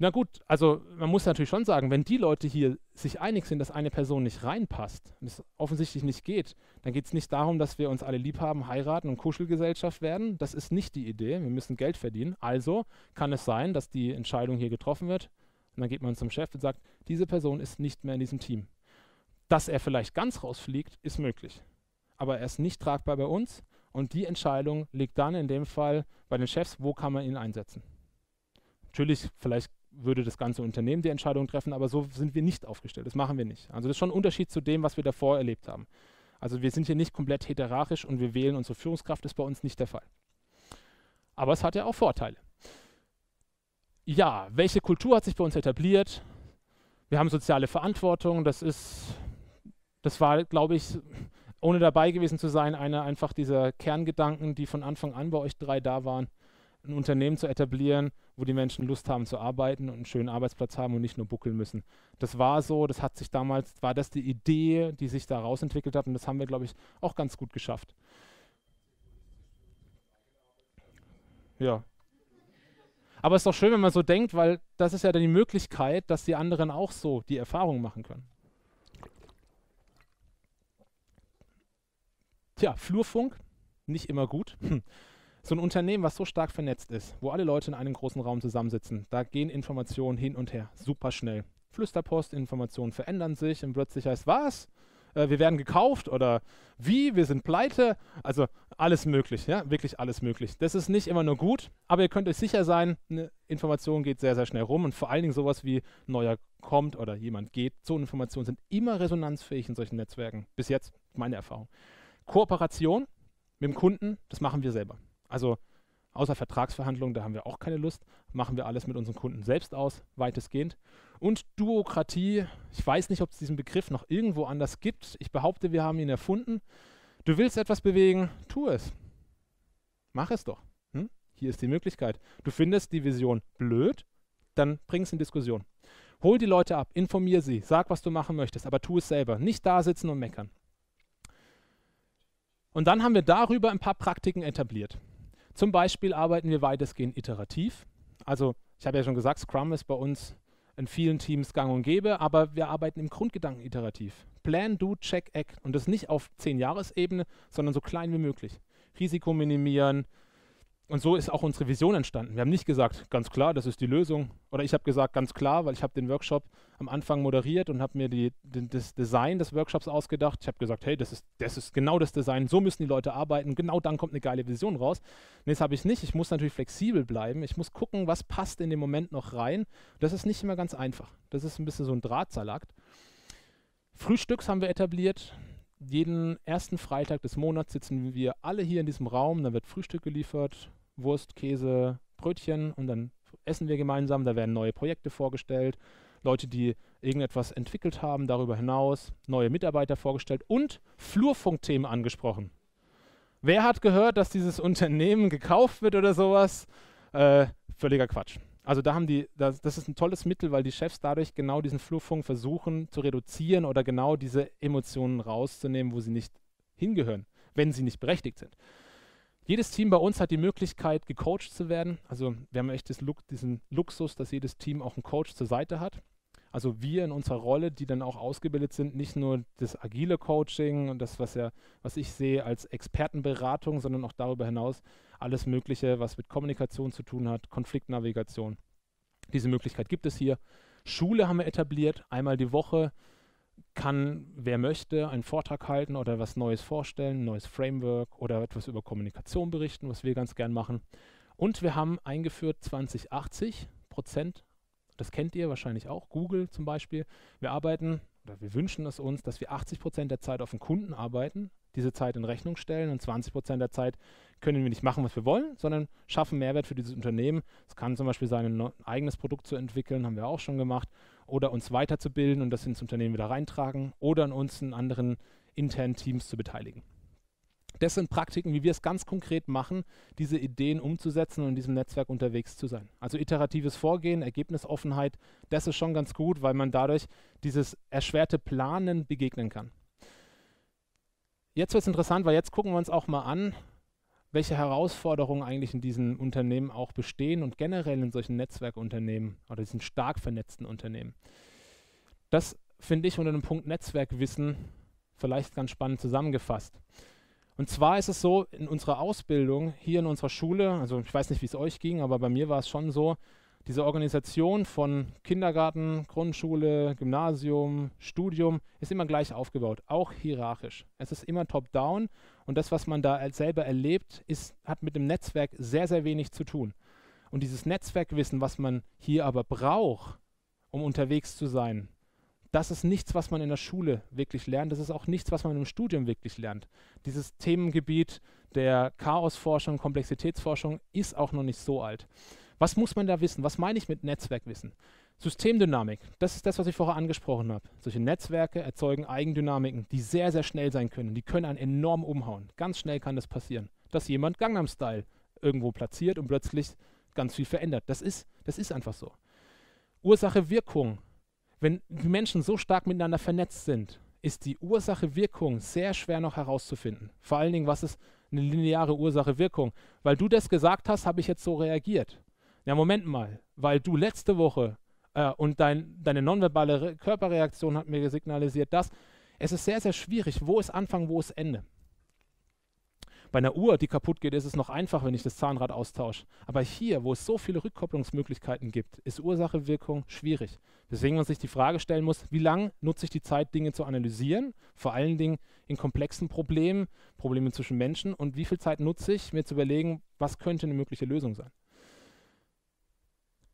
Na gut, also man muss natürlich schon sagen, wenn die Leute hier sich einig sind, dass eine Person nicht reinpasst, und es offensichtlich nicht geht, dann geht es nicht darum, dass wir uns alle lieb haben, heiraten und Kuschelgesellschaft werden. Das ist nicht die Idee. Wir müssen Geld verdienen. Also kann es sein, dass die Entscheidung hier getroffen wird. Und dann geht man zum Chef und sagt, diese Person ist nicht mehr in diesem Team. Dass er vielleicht ganz rausfliegt, ist möglich. Aber er ist nicht tragbar bei uns. Und die Entscheidung liegt dann in dem Fall bei den Chefs, wo kann man ihn einsetzen. Natürlich, vielleicht würde das ganze Unternehmen die Entscheidung treffen, aber so sind wir nicht aufgestellt. Das machen wir nicht. Also das ist schon ein Unterschied zu dem, was wir davor erlebt haben. Also wir sind hier nicht komplett hierarchisch und wir wählen unsere Führungskraft, das ist bei uns nicht der Fall. Aber es hat ja auch Vorteile. Ja, welche Kultur hat sich bei uns etabliert? Wir haben soziale Verantwortung, das ist, das war, glaube ich, ohne dabei gewesen zu sein, einer einfach dieser Kerngedanken, die von Anfang an bei euch drei da waren ein Unternehmen zu etablieren, wo die Menschen Lust haben zu arbeiten und einen schönen Arbeitsplatz haben und nicht nur buckeln müssen. Das war so, das hat sich damals, war das die Idee, die sich daraus entwickelt hat und das haben wir, glaube ich, auch ganz gut geschafft. Ja. Aber es ist doch schön, wenn man so denkt, weil das ist ja dann die Möglichkeit, dass die anderen auch so die Erfahrung machen können. Tja, Flurfunk, nicht immer gut. so ein Unternehmen, was so stark vernetzt ist, wo alle Leute in einem großen Raum zusammensitzen, da gehen Informationen hin und her, super schnell. Flüsterpost, Informationen verändern sich und plötzlich heißt, was? Äh, wir werden gekauft oder wie? Wir sind pleite. Also alles möglich, ja, wirklich alles möglich. Das ist nicht immer nur gut, aber ihr könnt euch sicher sein, eine Information geht sehr, sehr schnell rum und vor allen Dingen sowas wie neuer kommt oder jemand geht. So Informationen sind immer resonanzfähig in solchen Netzwerken. Bis jetzt meine Erfahrung. Kooperation mit dem Kunden, das machen wir selber. Also außer Vertragsverhandlungen, da haben wir auch keine Lust, machen wir alles mit unseren Kunden selbst aus, weitestgehend. Und Duokratie, ich weiß nicht, ob es diesen Begriff noch irgendwo anders gibt. Ich behaupte, wir haben ihn erfunden. Du willst etwas bewegen, tu es. Mach es doch. Hm? Hier ist die Möglichkeit. Du findest die Vision blöd, dann bring es in Diskussion. Hol die Leute ab, informier sie, sag, was du machen möchtest, aber tu es selber. Nicht da sitzen und meckern. Und dann haben wir darüber ein paar Praktiken etabliert. Zum Beispiel arbeiten wir weitestgehend iterativ. Also ich habe ja schon gesagt, Scrum ist bei uns in vielen Teams gang und gäbe, aber wir arbeiten im Grundgedanken iterativ. Plan, do, check, act. Und das nicht auf 10-Jahres-Ebene, sondern so klein wie möglich. Risiko minimieren, und so ist auch unsere Vision entstanden. Wir haben nicht gesagt, ganz klar, das ist die Lösung. Oder ich habe gesagt, ganz klar, weil ich habe den Workshop am Anfang moderiert und habe mir die, die, das Design des Workshops ausgedacht. Ich habe gesagt, hey, das ist, das ist genau das Design, so müssen die Leute arbeiten, genau dann kommt eine geile Vision raus. Nee, das habe ich nicht. Ich muss natürlich flexibel bleiben. Ich muss gucken, was passt in dem Moment noch rein. Das ist nicht immer ganz einfach. Das ist ein bisschen so ein Drahtsalat. Frühstücks haben wir etabliert. Jeden ersten Freitag des Monats sitzen wir alle hier in diesem Raum. Da wird Frühstück geliefert Wurst, Käse, Brötchen und dann essen wir gemeinsam. Da werden neue Projekte vorgestellt, Leute, die irgendetwas entwickelt haben, darüber hinaus, neue Mitarbeiter vorgestellt und Flurfunkthemen angesprochen. Wer hat gehört, dass dieses Unternehmen gekauft wird oder sowas? Äh, völliger Quatsch. Also da haben die, das, das, ist ein tolles Mittel, weil die Chefs dadurch genau diesen Flurfunk versuchen zu reduzieren oder genau diese Emotionen rauszunehmen, wo sie nicht hingehören, wenn sie nicht berechtigt sind. Jedes Team bei uns hat die Möglichkeit, gecoacht zu werden. Also wir haben echt diesen Luxus, dass jedes Team auch einen Coach zur Seite hat. Also wir in unserer Rolle, die dann auch ausgebildet sind, nicht nur das agile Coaching und das, was ja, was ich sehe als Expertenberatung, sondern auch darüber hinaus alles Mögliche, was mit Kommunikation zu tun hat, Konfliktnavigation. Diese Möglichkeit gibt es hier. Schule haben wir etabliert, einmal die Woche kann, wer möchte, einen Vortrag halten oder was Neues vorstellen, ein neues Framework oder etwas über Kommunikation berichten, was wir ganz gern machen. Und wir haben eingeführt 2080 Prozent, das kennt ihr wahrscheinlich auch, Google zum Beispiel. Wir arbeiten oder wir wünschen es uns, dass wir 80 Prozent der Zeit auf den Kunden arbeiten, diese Zeit in Rechnung stellen und 20 Prozent der Zeit können wir nicht machen, was wir wollen, sondern schaffen Mehrwert für dieses Unternehmen. Es kann zum Beispiel sein, ein eigenes Produkt zu entwickeln, haben wir auch schon gemacht, oder uns weiterzubilden und das ins Unternehmen wieder reintragen oder an uns in anderen internen Teams zu beteiligen. Das sind Praktiken, wie wir es ganz konkret machen, diese Ideen umzusetzen und in diesem Netzwerk unterwegs zu sein. Also iteratives Vorgehen, Ergebnisoffenheit, das ist schon ganz gut, weil man dadurch dieses erschwerte Planen begegnen kann. jetzt wird es interessant, weil jetzt gucken wir uns auch mal an, welche Herausforderungen eigentlich in diesen Unternehmen auch bestehen und generell in solchen Netzwerkunternehmen oder diesen stark vernetzten Unternehmen. Das finde ich unter dem Punkt Netzwerkwissen vielleicht ganz spannend zusammengefasst. Und zwar ist es so, in unserer Ausbildung hier in unserer Schule, also ich weiß nicht, wie es euch ging, aber bei mir war es schon so, diese Organisation von Kindergarten, Grundschule, Gymnasium, Studium ist immer gleich aufgebaut, auch hierarchisch. Es ist immer top-down und das, was man da selber erlebt, ist, hat mit dem Netzwerk sehr, sehr wenig zu tun. Und dieses Netzwerkwissen, was man hier aber braucht, um unterwegs zu sein, das ist nichts, was man in der Schule wirklich lernt. Das ist auch nichts, was man im Studium wirklich lernt. Dieses Themengebiet der Chaosforschung, Komplexitätsforschung ist auch noch nicht so alt. Was muss man da wissen? Was meine ich mit Netzwerkwissen? Systemdynamik, das ist das, was ich vorher angesprochen habe. Solche Netzwerke erzeugen Eigendynamiken, die sehr, sehr schnell sein können. Die können einen enorm umhauen. Ganz schnell kann das passieren, dass jemand Gangnam Style irgendwo platziert und plötzlich ganz viel verändert. Das ist, das ist einfach so. Ursache, Wirkung. Wenn die Menschen so stark miteinander vernetzt sind, ist die Ursache-Wirkung sehr schwer noch herauszufinden. Vor allen Dingen, was ist eine lineare Ursache-Wirkung? Weil du das gesagt hast, habe ich jetzt so reagiert. Ja, Moment mal, weil du letzte Woche äh, und dein, deine nonverbale Re Körperreaktion hat mir signalisiert, dass es ist sehr, sehr schwierig, wo ist Anfang, wo ist Ende. Bei einer Uhr, die kaputt geht, ist es noch einfach, wenn ich das Zahnrad austausche. Aber hier, wo es so viele Rückkopplungsmöglichkeiten gibt, ist Ursache-Wirkung schwierig. Deswegen man sich die Frage stellen muss, wie lange nutze ich die Zeit, Dinge zu analysieren, vor allen Dingen in komplexen Problemen, Problemen zwischen Menschen, und wie viel Zeit nutze ich, mir zu überlegen, was könnte eine mögliche Lösung sein.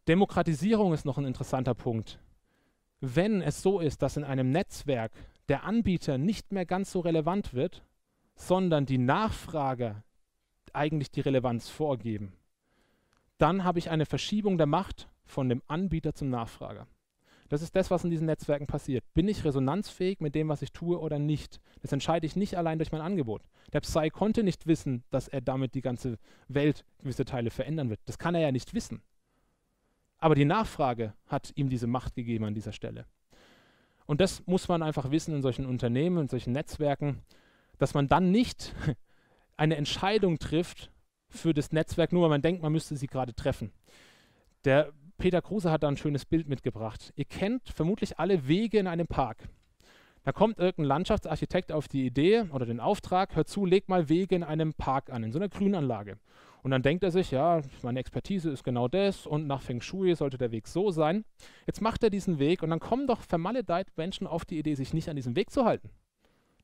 Demokratisierung ist noch ein interessanter Punkt. Wenn es so ist, dass in einem Netzwerk der Anbieter nicht mehr ganz so relevant wird, sondern die Nachfrager eigentlich die Relevanz vorgeben, dann habe ich eine Verschiebung der Macht von dem Anbieter zum Nachfrager. Das ist das, was in diesen Netzwerken passiert. Bin ich resonanzfähig mit dem, was ich tue oder nicht? Das entscheide ich nicht allein durch mein Angebot. Der Psy konnte nicht wissen, dass er damit die ganze Welt gewisse Teile verändern wird. Das kann er ja nicht wissen. Aber die Nachfrage hat ihm diese Macht gegeben an dieser Stelle. Und das muss man einfach wissen in solchen Unternehmen, in solchen Netzwerken, dass man dann nicht eine Entscheidung trifft für das Netzwerk, nur weil man denkt, man müsste sie gerade treffen. Der Peter Kruse hat da ein schönes Bild mitgebracht. Ihr kennt vermutlich alle Wege in einem Park. Da kommt irgendein Landschaftsarchitekt auf die Idee oder den Auftrag, hör zu, leg mal Wege in einem Park an, in so einer Grünanlage. Und dann denkt er sich, ja, meine Expertise ist genau das und nach Feng Shui sollte der Weg so sein. Jetzt macht er diesen Weg und dann kommen doch vermaledeit Menschen auf die Idee, sich nicht an diesem Weg zu halten.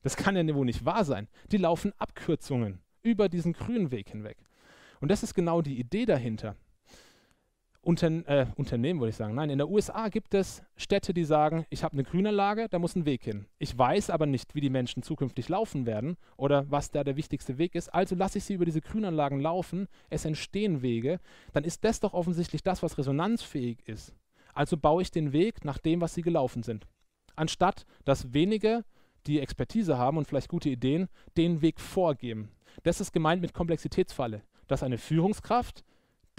Das kann ja wohl nicht wahr sein. Die laufen Abkürzungen über diesen grünen Weg hinweg. Und das ist genau die Idee dahinter. Unter, äh, Unternehmen, würde ich sagen. Nein, in der USA gibt es Städte, die sagen, ich habe eine Grünanlage, da muss ein Weg hin. Ich weiß aber nicht, wie die Menschen zukünftig laufen werden oder was da der wichtigste Weg ist. Also lasse ich sie über diese Grünanlagen laufen. Es entstehen Wege. Dann ist das doch offensichtlich das, was resonanzfähig ist. Also baue ich den Weg nach dem, was sie gelaufen sind. Anstatt dass wenige, die Expertise haben und vielleicht gute Ideen, den Weg vorgeben. Das ist gemeint mit Komplexitätsfalle. Dass eine Führungskraft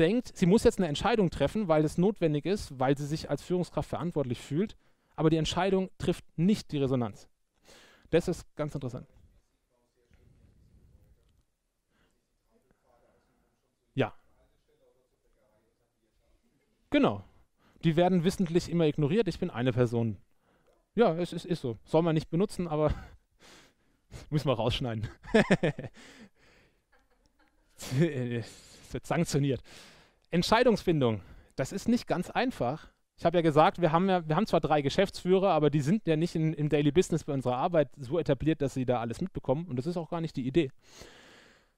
denkt, sie muss jetzt eine Entscheidung treffen, weil es notwendig ist, weil sie sich als Führungskraft verantwortlich fühlt, aber die Entscheidung trifft nicht die Resonanz. Das ist ganz interessant. Ja. Genau. Die werden wissentlich immer ignoriert. Ich bin eine Person. Ja, es ist, ist so. Soll man nicht benutzen, aber muss man rausschneiden. es wird sanktioniert. Entscheidungsfindung, das ist nicht ganz einfach. Ich habe ja gesagt, wir haben, ja, wir haben zwar drei Geschäftsführer, aber die sind ja nicht in, im Daily Business bei unserer Arbeit so etabliert, dass sie da alles mitbekommen. Und das ist auch gar nicht die Idee.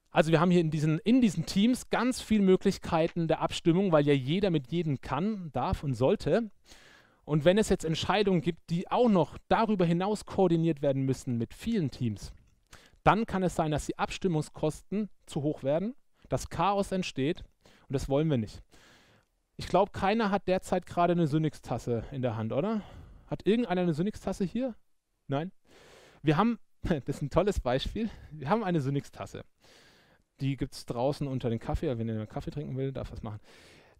Also wir haben hier in diesen, in diesen Teams ganz viele Möglichkeiten der Abstimmung, weil ja jeder mit jedem kann, darf und sollte. Und wenn es jetzt Entscheidungen gibt, die auch noch darüber hinaus koordiniert werden müssen mit vielen Teams, dann kann es sein, dass die Abstimmungskosten zu hoch werden, dass Chaos entsteht und das wollen wir nicht. Ich glaube, keiner hat derzeit gerade eine Synix-Tasse in der Hand, oder? Hat irgendeiner eine Synix-Tasse hier? Nein? Wir haben, das ist ein tolles Beispiel, wir haben eine Synix-Tasse. Die gibt es draußen unter den Kaffee, wenn ihr Kaffee trinken will, darf das machen.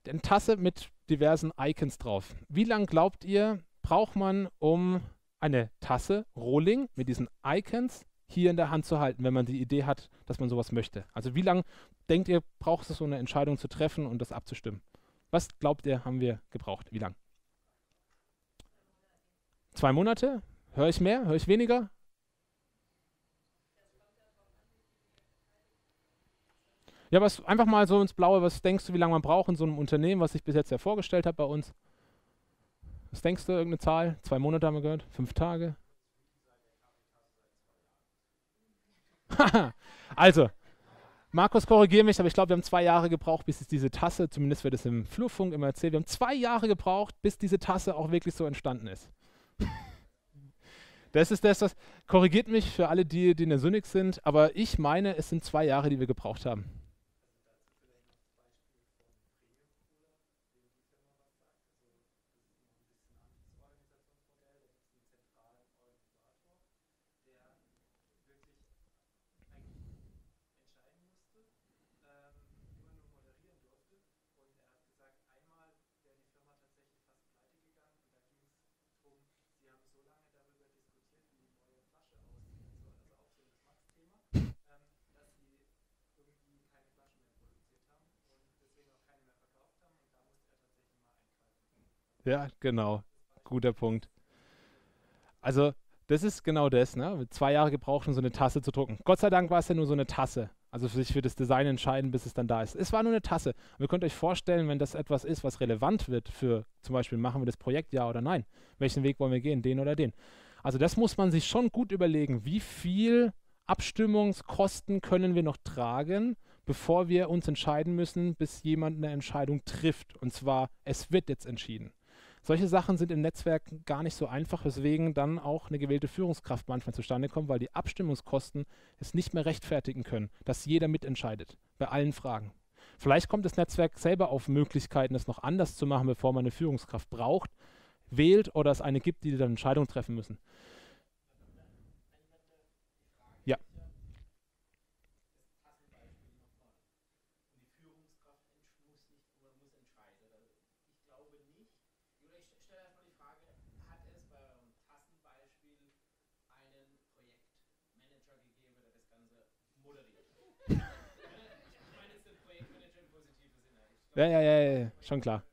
Eine Tasse mit diversen Icons drauf. Wie lange glaubt ihr, braucht man, um eine Tasse Rohling mit diesen Icons hier in der Hand zu halten, wenn man die Idee hat, dass man sowas möchte. Also wie lange denkt ihr, braucht es so eine Entscheidung zu treffen und das abzustimmen? Was glaubt ihr, haben wir gebraucht? Wie lange? Zwei Monate? Höre ich mehr? Höre ich weniger? Ja, was einfach mal so ins Blaue, was denkst du, wie lange man braucht in so einem Unternehmen, was ich bis jetzt ja vorgestellt habe bei uns? Was denkst du, irgendeine Zahl? Zwei Monate haben wir gehört? Fünf Tage? also, Markus, korrigiere mich, aber ich glaube, wir haben zwei Jahre gebraucht, bis diese Tasse, zumindest wird es im Flurfunk immer erzählt, wir haben zwei Jahre gebraucht, bis diese Tasse auch wirklich so entstanden ist. das ist das, was korrigiert mich für alle, die, die in der Synix sind, aber ich meine, es sind zwei Jahre, die wir gebraucht haben. Ja, genau. Guter Punkt. Also, das ist genau das, ne? Zwei Jahre gebraucht, um so eine Tasse zu drucken. Gott sei Dank war es ja nur so eine Tasse. Also sich für das Design entscheiden, bis es dann da ist. Es war nur eine Tasse. Und ihr könnt euch vorstellen, wenn das etwas ist, was relevant wird für zum Beispiel, machen wir das Projekt ja oder nein? Welchen Weg wollen wir gehen, den oder den? Also das muss man sich schon gut überlegen, wie viel Abstimmungskosten können wir noch tragen, bevor wir uns entscheiden müssen, bis jemand eine Entscheidung trifft. Und zwar, es wird jetzt entschieden. Solche Sachen sind im Netzwerk gar nicht so einfach, weswegen dann auch eine gewählte Führungskraft manchmal zustande kommt, weil die Abstimmungskosten es nicht mehr rechtfertigen können, dass jeder mitentscheidet bei allen Fragen. Vielleicht kommt das Netzwerk selber auf Möglichkeiten, das noch anders zu machen, bevor man eine Führungskraft braucht, wählt oder es eine gibt, die dann Entscheidungen treffen müssen. Ja, ja, ja, ja, schon klar.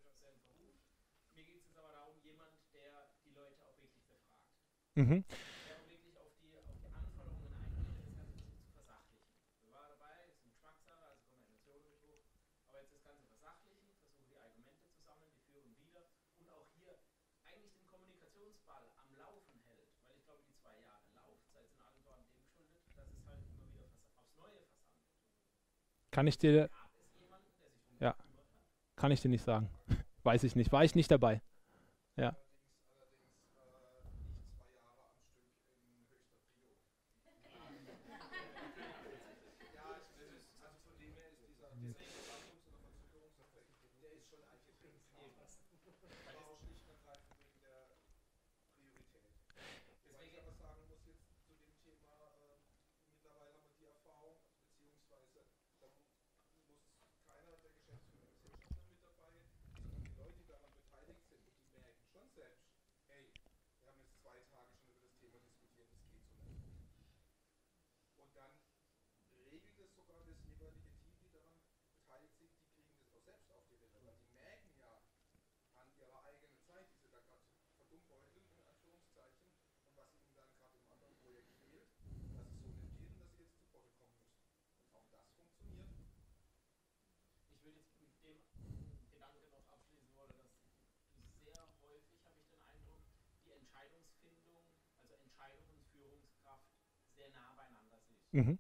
Mir geht es aber darum, jemand, der die Leute auch wirklich befragt. Mhm. Der auch wirklich auf die, auf die Anforderungen eingeht, das Ganze zu versachlichen. Wir waren dabei, es ist ein Geschmackssache, also mit hoch, aber jetzt das Ganze versachlichen, versuchen die Argumente zu sammeln, die führen wieder und auch hier eigentlich den Kommunikationsball am Laufen hält, weil ich glaube, die zwei Jahre Laufzeit sind allen voran dem geschuldet, dass es halt immer wieder aufs Neue versandt. Kann ich dir kann ich dir nicht sagen. Weiß ich nicht. War ich nicht dabei. Ja. sehr nah beieinander sind. Mhm.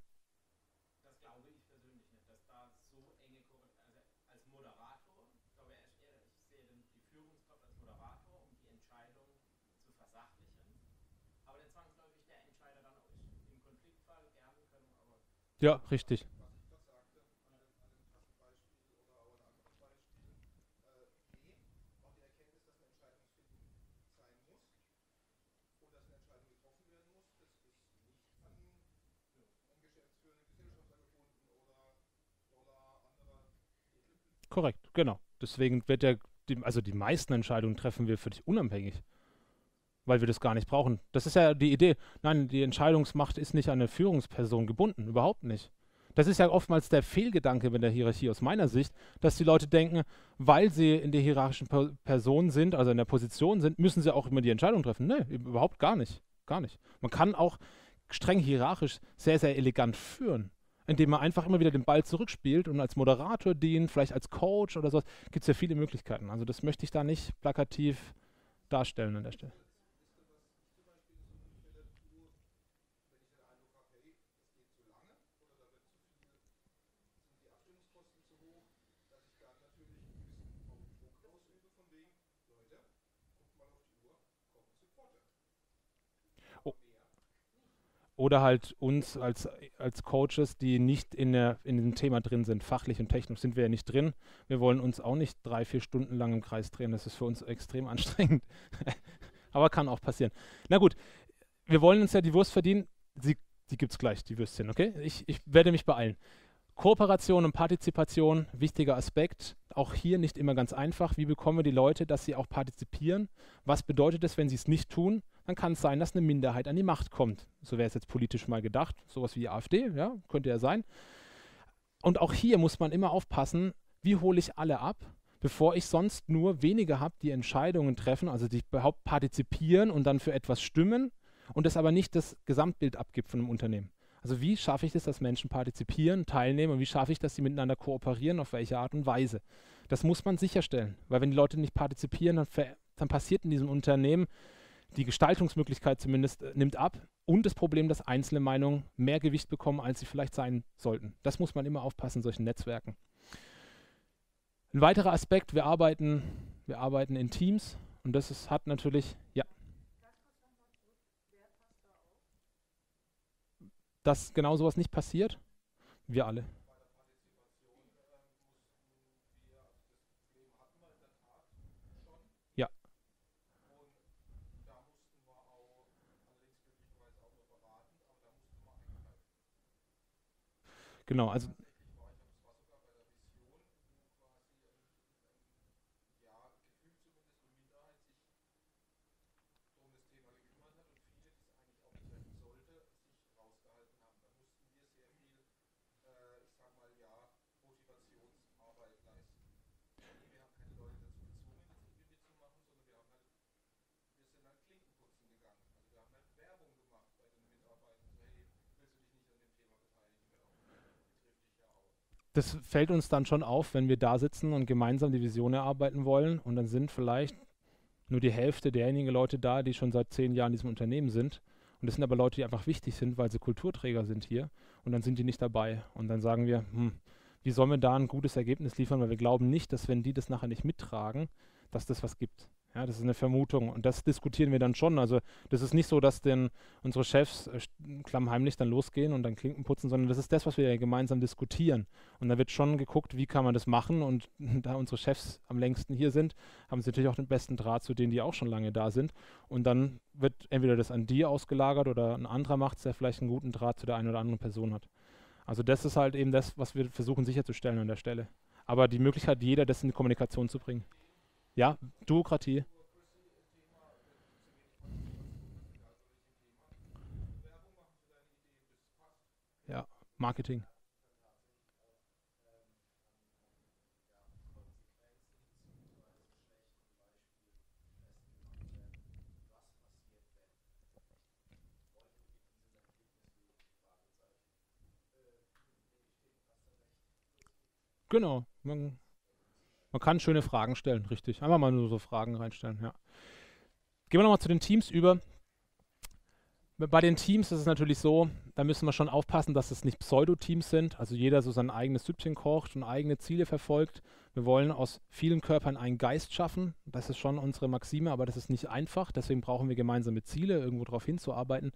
Das glaube ich persönlich nicht, dass da so enge Korrelation, also als Moderator, glaube ich, eher, ich sehe die Führungskraft als Moderator, um die Entscheidung zu versachlichen. Aber der zwangsläufig der Entscheider dann auch im Konfliktfall gerne können, aber. Ja, richtig. Korrekt, genau. Deswegen wird der, also die meisten Entscheidungen treffen wir dich unabhängig. weil wir das gar nicht brauchen. Das ist ja die Idee. Nein, die Entscheidungsmacht ist nicht an eine Führungsperson gebunden, überhaupt nicht. Das ist ja oftmals der Fehlgedanke in der Hierarchie aus meiner Sicht, dass die Leute denken, weil sie in der hierarchischen Person sind, also in der Position sind, müssen sie auch immer die Entscheidung treffen. Nee, überhaupt gar nicht. Gar nicht. Man kann auch streng hierarchisch sehr, sehr elegant führen, indem man einfach immer wieder den Ball zurückspielt und als Moderator dient, vielleicht als Coach oder sowas. Gibt es ja viele Möglichkeiten. Also das möchte ich da nicht plakativ darstellen an der Stelle. Oder halt uns als, als Coaches, die nicht in, der, in dem Thema drin sind. Fachlich und technisch sind wir ja nicht drin. Wir wollen uns auch nicht drei, vier Stunden lang im Kreis drehen. Das ist für uns extrem anstrengend. Aber kann auch passieren. Na gut, wir wollen uns ja die Wurst verdienen. Sie, die gibt es gleich, die Würstchen, okay? Ich, ich werde mich beeilen. Kooperation und Partizipation, wichtiger Aspekt. Auch hier nicht immer ganz einfach. Wie bekommen wir die Leute, dass sie auch partizipieren? Was bedeutet es, wenn sie es nicht tun? Dann kann es sein, dass eine Minderheit an die Macht kommt. So wäre es jetzt politisch mal gedacht. Sowas wie die AfD, ja, könnte ja sein. Und auch hier muss man immer aufpassen, wie hole ich alle ab, bevor ich sonst nur wenige habe, die Entscheidungen treffen, also die überhaupt partizipieren und dann für etwas stimmen und das aber nicht das Gesamtbild abgibt von einem Unternehmen. Also wie schaffe ich es, dass Menschen partizipieren, teilnehmen und wie schaffe ich, dass sie miteinander kooperieren, auf welche Art und Weise. Das muss man sicherstellen, weil wenn die Leute nicht partizipieren, dann, dann passiert in diesem Unternehmen, die Gestaltungsmöglichkeit zumindest äh, nimmt ab und das Problem, dass einzelne Meinungen mehr Gewicht bekommen, als sie vielleicht sein sollten. Das muss man immer aufpassen in solchen Netzwerken. Ein weiterer Aspekt, wir arbeiten, wir arbeiten in Teams und das ist, hat natürlich, ja. dass genau sowas nicht passiert? Wir alle. Genau, also das fällt uns dann schon auf, wenn wir da sitzen und gemeinsam die Vision erarbeiten wollen und dann sind vielleicht nur die Hälfte derjenigen Leute da, die schon seit zehn Jahren in diesem Unternehmen sind. Und das sind aber Leute, die einfach wichtig sind, weil sie Kulturträger sind hier und dann sind die nicht dabei. Und dann sagen wir, hm, wie sollen wir da ein gutes Ergebnis liefern, weil wir glauben nicht, dass wenn die das nachher nicht mittragen, dass das was gibt. Ja, das ist eine Vermutung und das diskutieren wir dann schon. Also das ist nicht so, dass denn unsere Chefs äh, klammheimlich dann losgehen und dann Klinken putzen, sondern das ist das, was wir ja gemeinsam diskutieren. Und da wird schon geguckt, wie kann man das machen und da unsere Chefs am längsten hier sind, haben sie natürlich auch den besten Draht zu denen, die auch schon lange da sind. Und dann wird entweder das an die ausgelagert oder ein anderer macht es, der vielleicht einen guten Draht zu der einen oder anderen Person hat. Also das ist halt eben das, was wir versuchen sicherzustellen an der Stelle. Aber die Möglichkeit, jeder das in die Kommunikation zu bringen. Ja, Duokratie. Ja, Marketing. Genau. Man kann schöne Fragen stellen, richtig. Einfach mal nur so Fragen reinstellen, ja. Gehen wir nochmal zu den Teams über. Bei den Teams ist es natürlich so, da müssen wir schon aufpassen, dass es nicht Pseudo-Teams sind, also jeder so sein eigenes Süppchen kocht und eigene Ziele verfolgt. Wir wollen aus vielen Körpern einen Geist schaffen. Das ist schon unsere Maxime, aber das ist nicht einfach. Deswegen brauchen wir gemeinsame Ziele, irgendwo darauf hinzuarbeiten.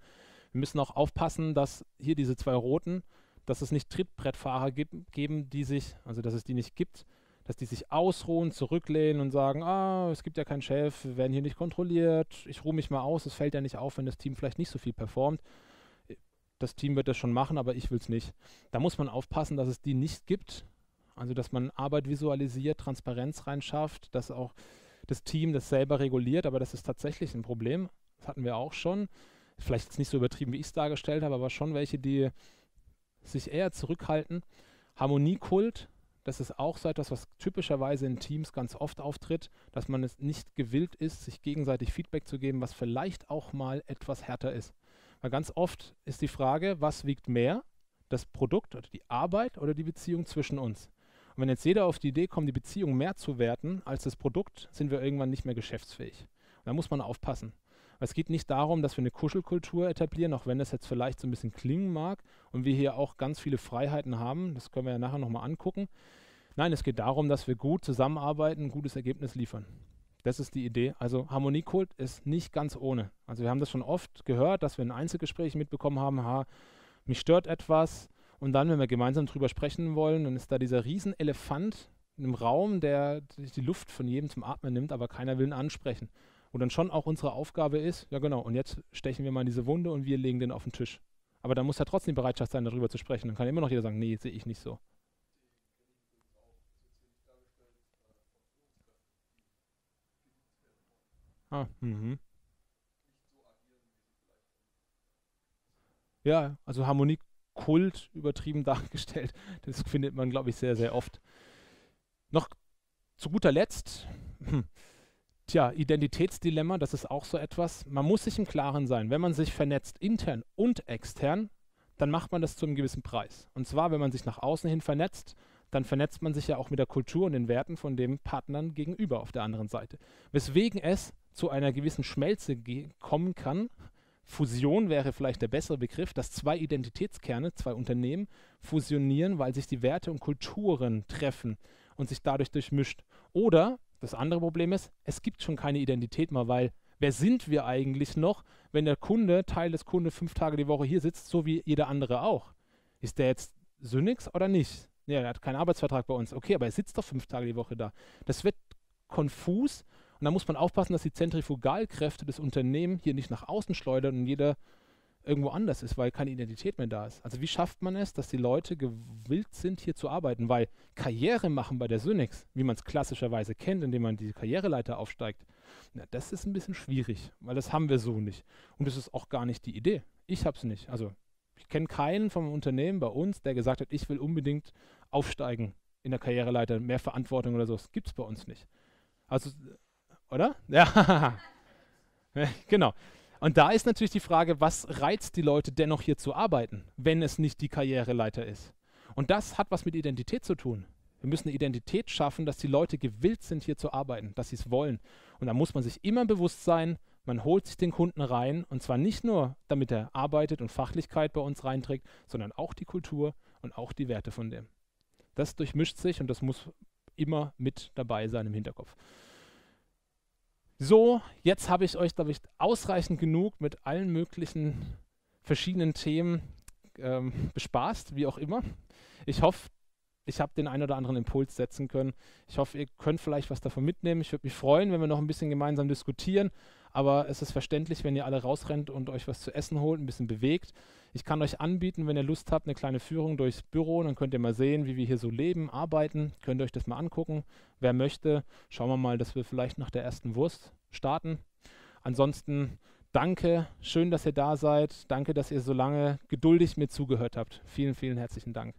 Wir müssen auch aufpassen, dass hier diese zwei Roten, dass es nicht Trittbrettfahrer geben, die sich, also dass es die nicht gibt, dass die sich ausruhen, zurücklehnen und sagen, ah, es gibt ja keinen Chef, wir werden hier nicht kontrolliert, ich ruhe mich mal aus, es fällt ja nicht auf, wenn das Team vielleicht nicht so viel performt. Das Team wird das schon machen, aber ich will es nicht. Da muss man aufpassen, dass es die nicht gibt. Also, dass man Arbeit visualisiert, Transparenz reinschafft, dass auch das Team das selber reguliert, aber das ist tatsächlich ein Problem. Das hatten wir auch schon. Vielleicht jetzt nicht so übertrieben, wie ich es dargestellt habe, aber schon welche, die sich eher zurückhalten. Harmoniekult, das ist auch so etwas, was typischerweise in Teams ganz oft auftritt, dass man es nicht gewillt ist, sich gegenseitig Feedback zu geben, was vielleicht auch mal etwas härter ist. Weil ganz oft ist die Frage, was wiegt mehr? Das Produkt oder die Arbeit oder die Beziehung zwischen uns? Und wenn jetzt jeder auf die Idee kommt, die Beziehung mehr zu werten als das Produkt, sind wir irgendwann nicht mehr geschäftsfähig. Und da muss man aufpassen. Es geht nicht darum, dass wir eine Kuschelkultur etablieren, auch wenn das jetzt vielleicht so ein bisschen klingen mag und wir hier auch ganz viele Freiheiten haben. Das können wir ja nachher nochmal angucken. Nein, es geht darum, dass wir gut zusammenarbeiten, ein gutes Ergebnis liefern. Das ist die Idee. Also Harmoniekult ist nicht ganz ohne. Also wir haben das schon oft gehört, dass wir in Einzelgesprächen mitbekommen haben, ha, mich stört etwas. Und dann, wenn wir gemeinsam drüber sprechen wollen, dann ist da dieser Riesenelefant im Raum, der die Luft von jedem zum Atmen nimmt, aber keiner will ihn ansprechen wo dann schon auch unsere Aufgabe ist, ja genau, und jetzt stechen wir mal in diese Wunde und wir legen den auf den Tisch. Aber da muss ja trotzdem die Bereitschaft sein, darüber zu sprechen. Dann kann immer noch jeder sagen, nee, sehe ich nicht so. Ah, mhm. Ja, also Harmonie Kult übertrieben dargestellt. Das findet man, glaube ich, sehr, sehr oft. Noch zu guter Letzt, hm, Tja, Identitätsdilemma, das ist auch so etwas. Man muss sich im Klaren sein, wenn man sich vernetzt, intern und extern, dann macht man das zu einem gewissen Preis. Und zwar, wenn man sich nach außen hin vernetzt, dann vernetzt man sich ja auch mit der Kultur und den Werten von dem Partnern gegenüber auf der anderen Seite. Weswegen es zu einer gewissen Schmelze kommen kann. Fusion wäre vielleicht der bessere Begriff, dass zwei Identitätskerne, zwei Unternehmen fusionieren, weil sich die Werte und Kulturen treffen und sich dadurch durchmischt. Oder das andere Problem ist, es gibt schon keine Identität mehr, weil wer sind wir eigentlich noch, wenn der Kunde, Teil des Kunde fünf Tage die Woche hier sitzt, so wie jeder andere auch? Ist der jetzt Synix oder nicht? Ja, er hat keinen Arbeitsvertrag bei uns. Okay, aber er sitzt doch fünf Tage die Woche da. Das wird konfus und da muss man aufpassen, dass die Zentrifugalkräfte des Unternehmens hier nicht nach außen schleudern und jeder irgendwo anders ist, weil keine Identität mehr da ist. Also wie schafft man es, dass die Leute gewillt sind, hier zu arbeiten? Weil Karriere machen bei der Synex, wie man es klassischerweise kennt, indem man die Karriereleiter aufsteigt, na, das ist ein bisschen schwierig, weil das haben wir so nicht. Und das ist auch gar nicht die Idee. Ich habe es nicht. Also ich kenne keinen vom Unternehmen bei uns, der gesagt hat, ich will unbedingt aufsteigen in der Karriereleiter, mehr Verantwortung oder so. Das gibt es bei uns nicht. Also, oder? Ja, genau. Und da ist natürlich die Frage, was reizt die Leute dennoch hier zu arbeiten, wenn es nicht die Karriereleiter ist? Und das hat was mit Identität zu tun. Wir müssen eine Identität schaffen, dass die Leute gewillt sind, hier zu arbeiten, dass sie es wollen. Und da muss man sich immer bewusst sein, man holt sich den Kunden rein und zwar nicht nur, damit er arbeitet und Fachlichkeit bei uns reinträgt, sondern auch die Kultur und auch die Werte von dem. Das durchmischt sich und das muss immer mit dabei sein im Hinterkopf. So, jetzt habe ich euch, glaube ich, ausreichend genug mit allen möglichen verschiedenen Themen ähm, bespaßt, wie auch immer. Ich hoffe, ich habe den einen oder anderen Impuls setzen können. Ich hoffe, ihr könnt vielleicht was davon mitnehmen. Ich würde mich freuen, wenn wir noch ein bisschen gemeinsam diskutieren. Aber es ist verständlich, wenn ihr alle rausrennt und euch was zu essen holt, ein bisschen bewegt. Ich kann euch anbieten, wenn ihr Lust habt, eine kleine Führung durchs Büro. Dann könnt ihr mal sehen, wie wir hier so leben, arbeiten. Könnt ihr euch das mal angucken. Wer möchte, schauen wir mal, dass wir vielleicht nach der ersten Wurst starten. Ansonsten danke, schön, dass ihr da seid. Danke, dass ihr so lange geduldig mir zugehört habt. Vielen, vielen herzlichen Dank.